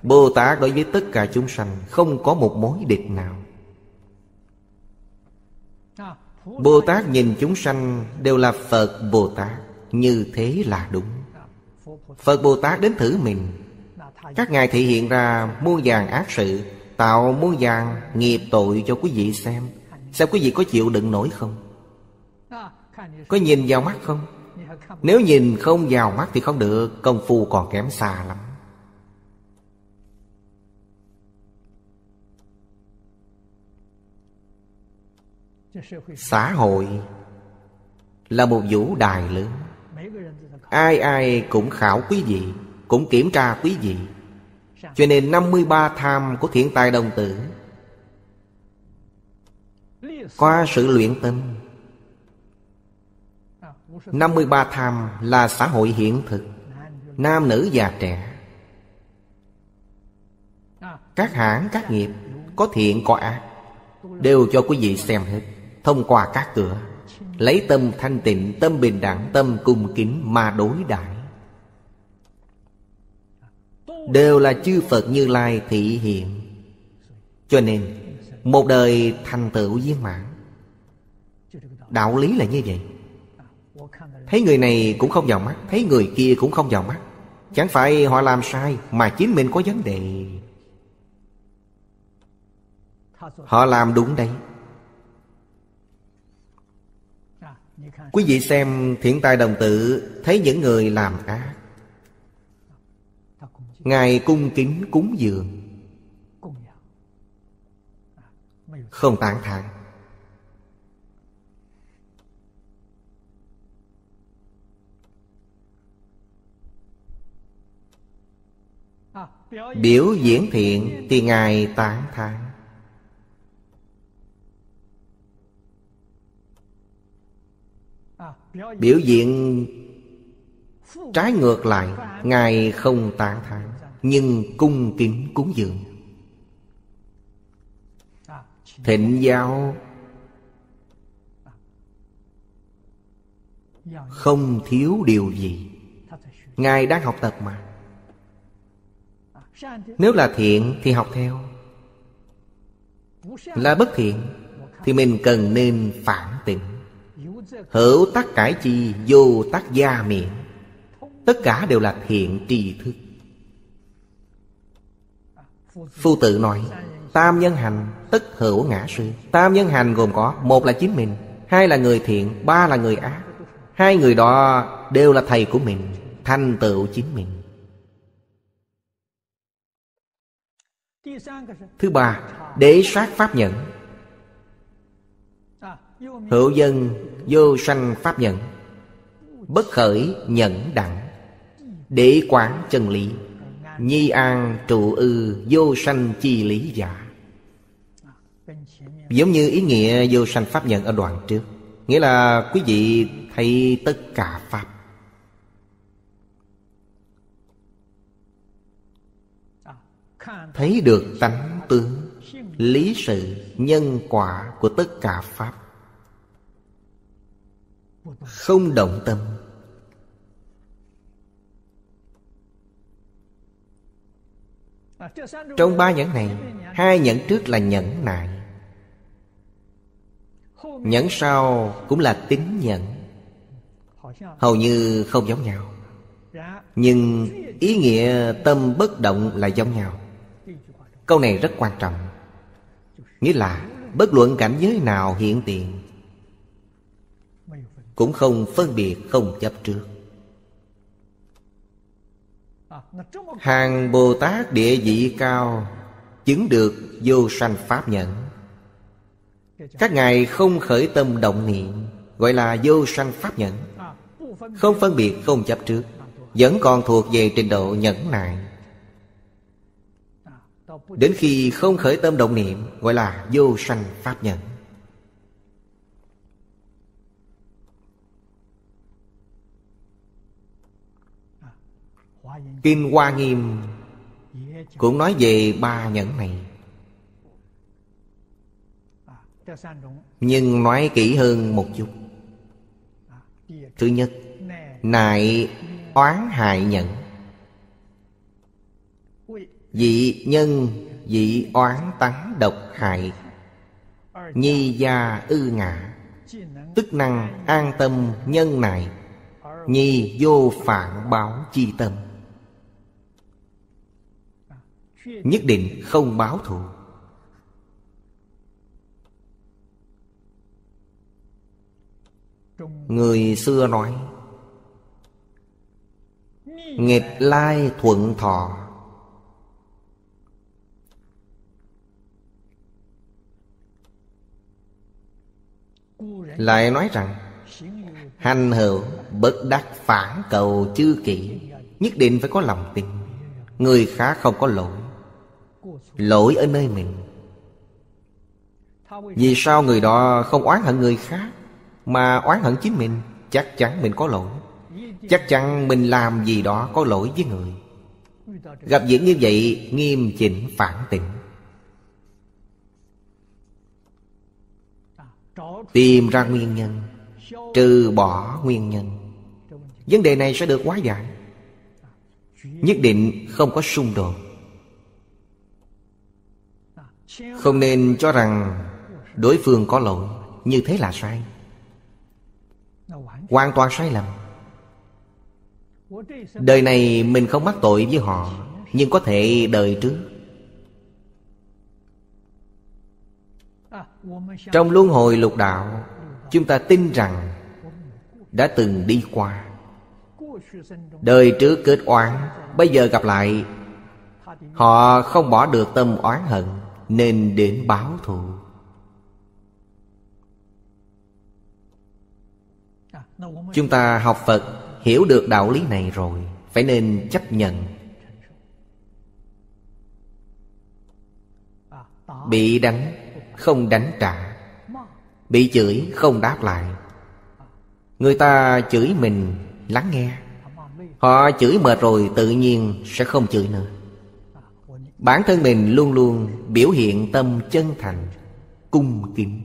Bồ Tát đối với tất cả chúng sanh Không có một mối địch nào. Bồ Tát nhìn chúng sanh Đều là Phật Bồ Tát Như thế là đúng. Phật Bồ Tát đến thử mình. Các ngài thể hiện ra muôn vàng ác sự, Tạo muôn vàng nghiệp tội cho quý vị xem Xem quý vị có chịu đựng nổi không? Có nhìn vào mắt không? Nếu nhìn không vào mắt thì không được, Công phu còn kém xa lắm. Xã hội Là một vũ đài lớn. Ai ai cũng khảo quý vị Cũng kiểm tra quý vị. Cho nên 53 tham của thiện tài đồng tử Qua sự luyện tâm. 53 tham là xã hội hiện thực Nam nữ già trẻ. Các hãng, các nghiệp Có thiện, có ác Đều cho quý vị xem hết. Thông qua các cửa. Lấy tâm thanh tịnh, tâm bình đẳng, tâm cung kính mà đối đãi. Đều là chư Phật Như Lai thị hiện. Cho nên Một đời thành tựu viên mãn. Đạo lý là như vậy. Thấy người này cũng không vào mắt Thấy người kia cũng không vào mắt. Chẳng phải họ làm sai Mà chính mình có vấn đề. Họ làm đúng đấy. Quý vị xem thiện tài đồng tự Thấy những người làm ác. Ngài cung kính cúng dường. Không tán thán. Biểu diễn thiện thì Ngài tán thán. Biểu diễn trái ngược lại, Ngài không tán thán, Nhưng cung kính cúng dường. Thịnh giáo Không thiếu điều gì. Ngài đang học tập mà. Nếu là thiện thì học theo. Là bất thiện Thì mình cần nên phản tỉnh. Hữu tắc cải chi, vô tắc gia miệng. Tất cả đều là thiện tri thức. Phu tự nói, Tam nhân hành, tất hữu ngã sư. Tam nhân hành gồm có, Một là chính mình, Hai là người thiện, Ba là người ác. Hai người đó đều là thầy của mình, Thành tựu chính mình. Thứ ba Đế sát pháp nhẫn. Hữu dân vô sanh pháp nhẫn, Bất khởi nhẫn đẳng, Để quán chân lý, Nhi an trụ ư vô sanh chi lý giả. Giống như ý nghĩa vô sanh pháp nhận ở đoạn trước, Nghĩa là quý vị thấy tất cả Pháp. Thấy được tánh tướng, Lý sự, nhân quả của tất cả Pháp. Không động tâm. Trong ba nhẫn này, Hai nhẫn trước là nhẫn nại. Nhẫn sau cũng là tính nhẫn. Hầu như không giống nhau. Nhưng ý nghĩa tâm bất động là giống nhau. Câu này rất quan trọng. Nghĩa là bất luận cảnh giới nào hiện tiền cũng không phân biệt, không chấp trước. Hàng Bồ Tát địa vị cao, Chứng được vô sanh Pháp nhẫn. Các ngài không khởi tâm động niệm, Gọi là vô sanh Pháp nhẫn. Không phân biệt, không chấp trước, Vẫn còn thuộc về trình độ nhẫn nại. Đến khi không khởi tâm động niệm, Gọi là vô sanh Pháp nhẫn. Kim Hoa Nghiêm Cũng nói về ba nhẫn này. Nhưng nói kỹ hơn một chút. Thứ nhất Nại oán hại nhẫn. Dị nhân dị oán tánh độc hại Nhi gia ư ngã, Tức năng an tâm nhân nại, Nhi vô phản báo chi tâm. Nhất định không báo thù. Người xưa nói, Nghịch lai thuận thọ. Lại nói rằng, Hành hữu bất đắc phản cầu chư kỷ, Nhất định phải có lòng tin. Người khác không có lỗi. Lỗi ở nơi mình. Vì sao người đó không oán hận người khác, Mà oán hận chính mình? Chắc chắn mình có lỗi. Chắc chắn mình làm gì đó có lỗi với người. Gặp diễn như vậy, Nghiêm chỉnh, phản tỉnh Tìm ra nguyên nhân, Trừ bỏ nguyên nhân. Vấn đề này sẽ được hóa giải. Nhất định không có xung đột. Không nên cho rằng Đối phương có lỗi Như thế là sai. Hoàn toàn sai lầm. Đời này mình không mắc tội với họ, Nhưng có thể đời trước. Trong luân hồi lục đạo, Chúng ta tin rằng Đã từng đi qua. Đời trước kết oán, Bây giờ gặp lại, Họ không bỏ được tâm oán hận. Nên đến báo thù. Chúng ta học Phật, Hiểu được đạo lý này rồi, Phải nên chấp nhận. Bị đánh, Không đánh trả. Bị chửi, không đáp lại. Người ta chửi mình, lắng nghe. Họ chửi mệt rồi, tự nhiên sẽ không chửi nữa. Bản thân mình luôn luôn biểu hiện tâm chân thành, Cung kính.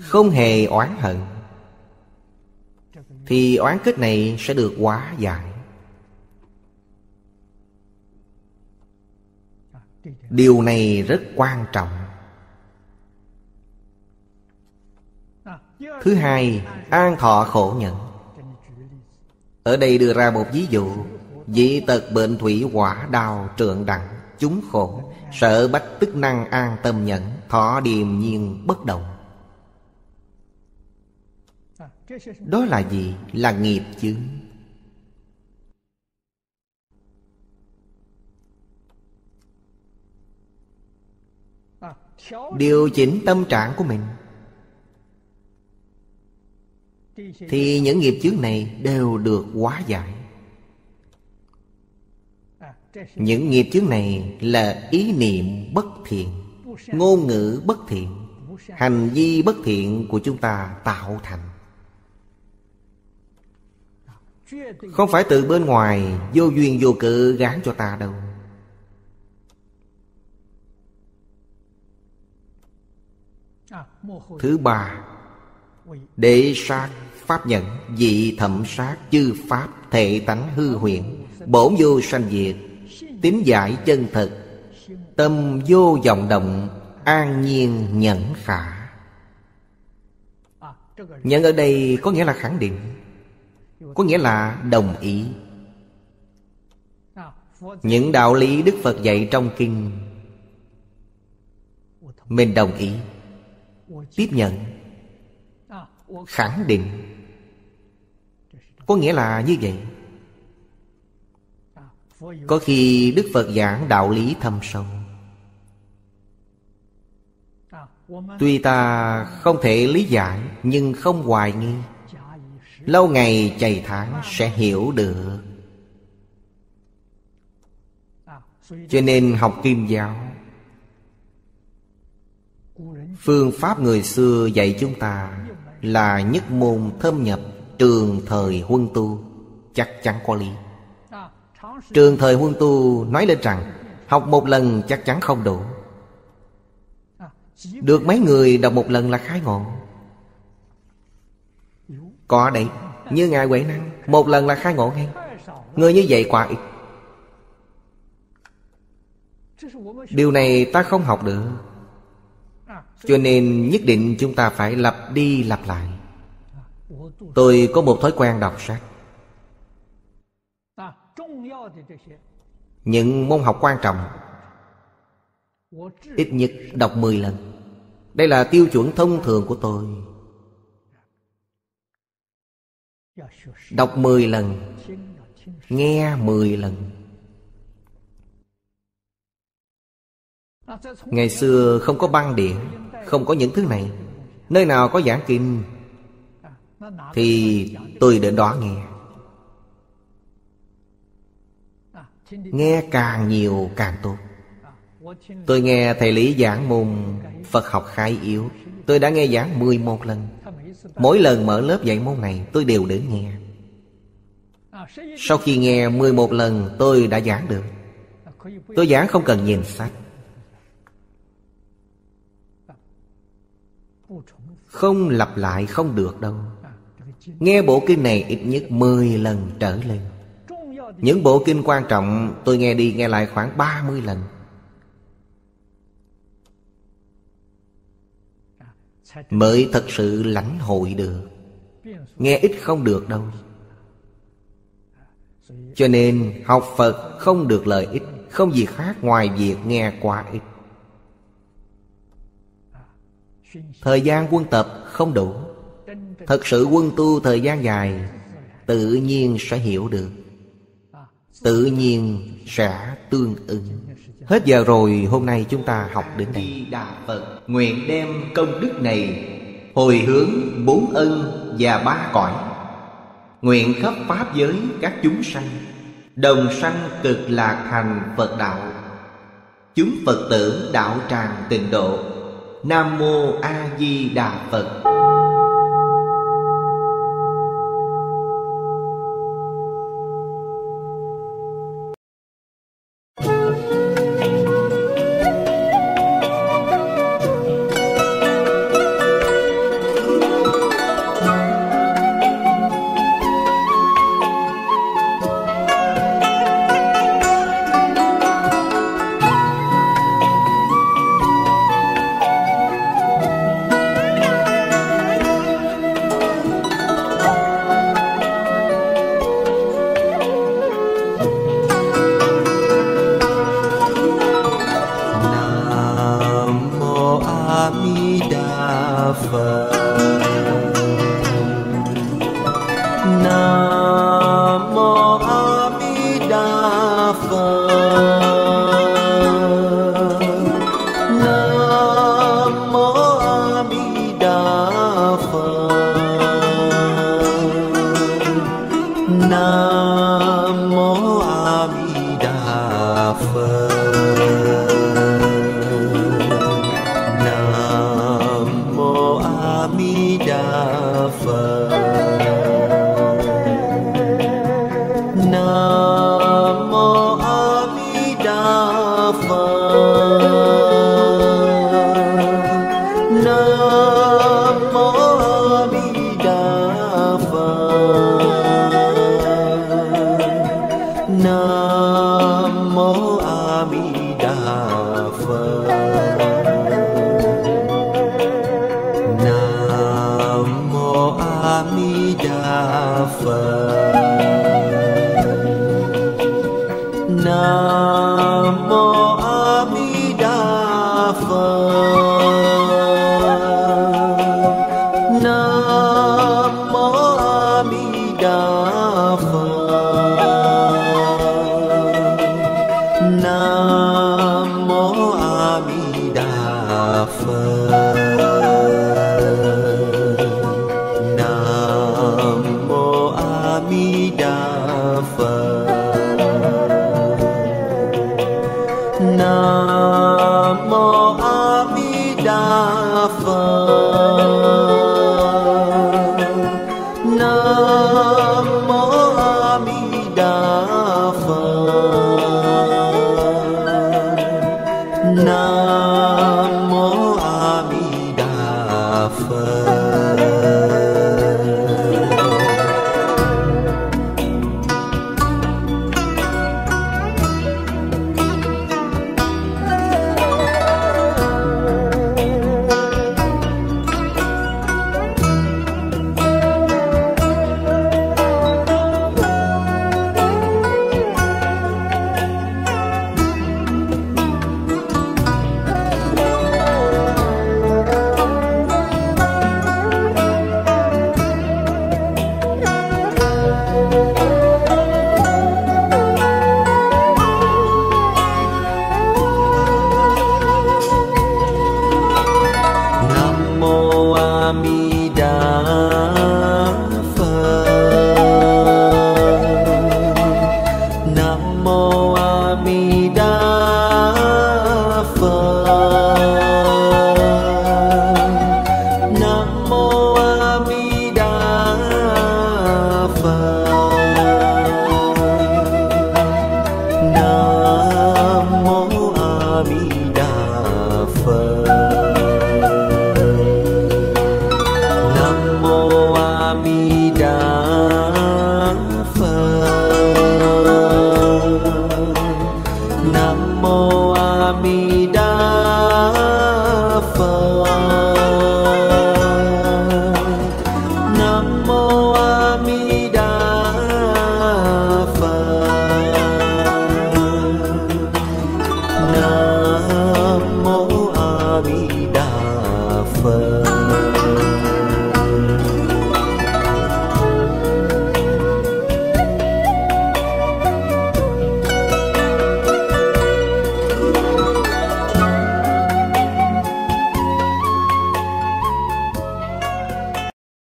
Không hề oán hận, Thì oán kết này sẽ được hóa giải. Điều này rất quan trọng. Thứ hai, An thọ khổ nhận Ở đây đưa ra một ví dụ. Dị tật bệnh thủy quả đào trượng đẳng Chúng khổ. Sợ bách tức năng an tâm nhẫn, Thọ điềm nhiên bất động. Đó là gì? Là nghiệp chướng Điều chỉnh tâm trạng của mình. Thì những nghiệp chướng này đều được hóa giải. Những nghiệp chướng này là ý niệm bất thiện, Ngôn ngữ bất thiện, Hành vi bất thiện của chúng ta tạo thành. Không phải từ bên ngoài Vô duyên vô cự gán cho ta đâu. Thứ ba, Để sát Pháp nhận Dị thẩm sát Chư Pháp Thể tánh hư huyễn, Bổn vô sanh diệt Tín giải chân thực, Tâm vô vọng động, An nhiên nhẫn khả. Nhận ở đây có nghĩa là khẳng định, Có nghĩa là đồng ý. Những đạo lý Đức Phật dạy trong kinh, Mình đồng ý, Tiếp nhận, Khẳng định. Có nghĩa là như vậy. Có khi Đức Phật giảng đạo lý thâm sâu. Tuy ta không thể lý giải, Nhưng không hoài nghi. Lâu ngày chày tháng sẽ hiểu được. Cho nên học kim giáo, Phương pháp người xưa dạy chúng ta Là nhất môn thâm nhập Trường thời huân tu, Chắc chắn có lý. Trường thời huân tu nói lên rằng, Học một lần chắc chắn không đủ. Được mấy người đọc một lần là khai ngộ. Có đấy, Như Ngài Huệ Năng, Một lần là khai ngộ ngay. Người như vậy quả ít. Điều này ta không học được. Cho nên nhất định chúng ta phải lặp đi lặp lại. Tôi có một thói quen đọc sách. Những môn học quan trọng, Ít nhất đọc 10 lần. Đây là tiêu chuẩn thông thường của tôi. Đọc 10 lần, Nghe 10 lần. Ngày xưa không có băng điện, Không có những thứ này. Nơi nào có giảng kinh, Thì tôi đến đó nghe. Nghe càng nhiều càng tốt. Tôi nghe thầy Lý giảng môn Phật học khai yếu. Tôi đã nghe giảng 11 lần. Mỗi lần mở lớp dạy môn này, tôi đều đến nghe. Sau khi nghe 11 lần, tôi đã giảng được. Tôi giảng không cần nhìn sách. Không lặp lại không được đâu. Nghe bộ kinh này ít nhất 10 lần trở lên. Những bộ kinh quan trọng tôi nghe đi nghe lại khoảng 30 lần. Mới thật sự lãnh hội được. Nghe ít không được đâu. Cho nên học Phật không được lợi ích, Không gì khác ngoài việc nghe quá ít. Thời gian quân tập không đủ. Thật sự quân tu thời gian dài, Tự nhiên sẽ hiểu được. Tự nhiên sẽ tương ứng. Hết giờ rồi, hôm nay chúng ta học đến đây. Đà Phật, Nguyện đem công đức này Hồi hướng bốn ân và ba cõi. Nguyện khắp Pháp giới các chúng sanh, Đồng sanh cực lạc thành Phật đạo. Chúng Phật tử đạo tràng tịnh độ. Nam Mô A Di Đà Phật. Nam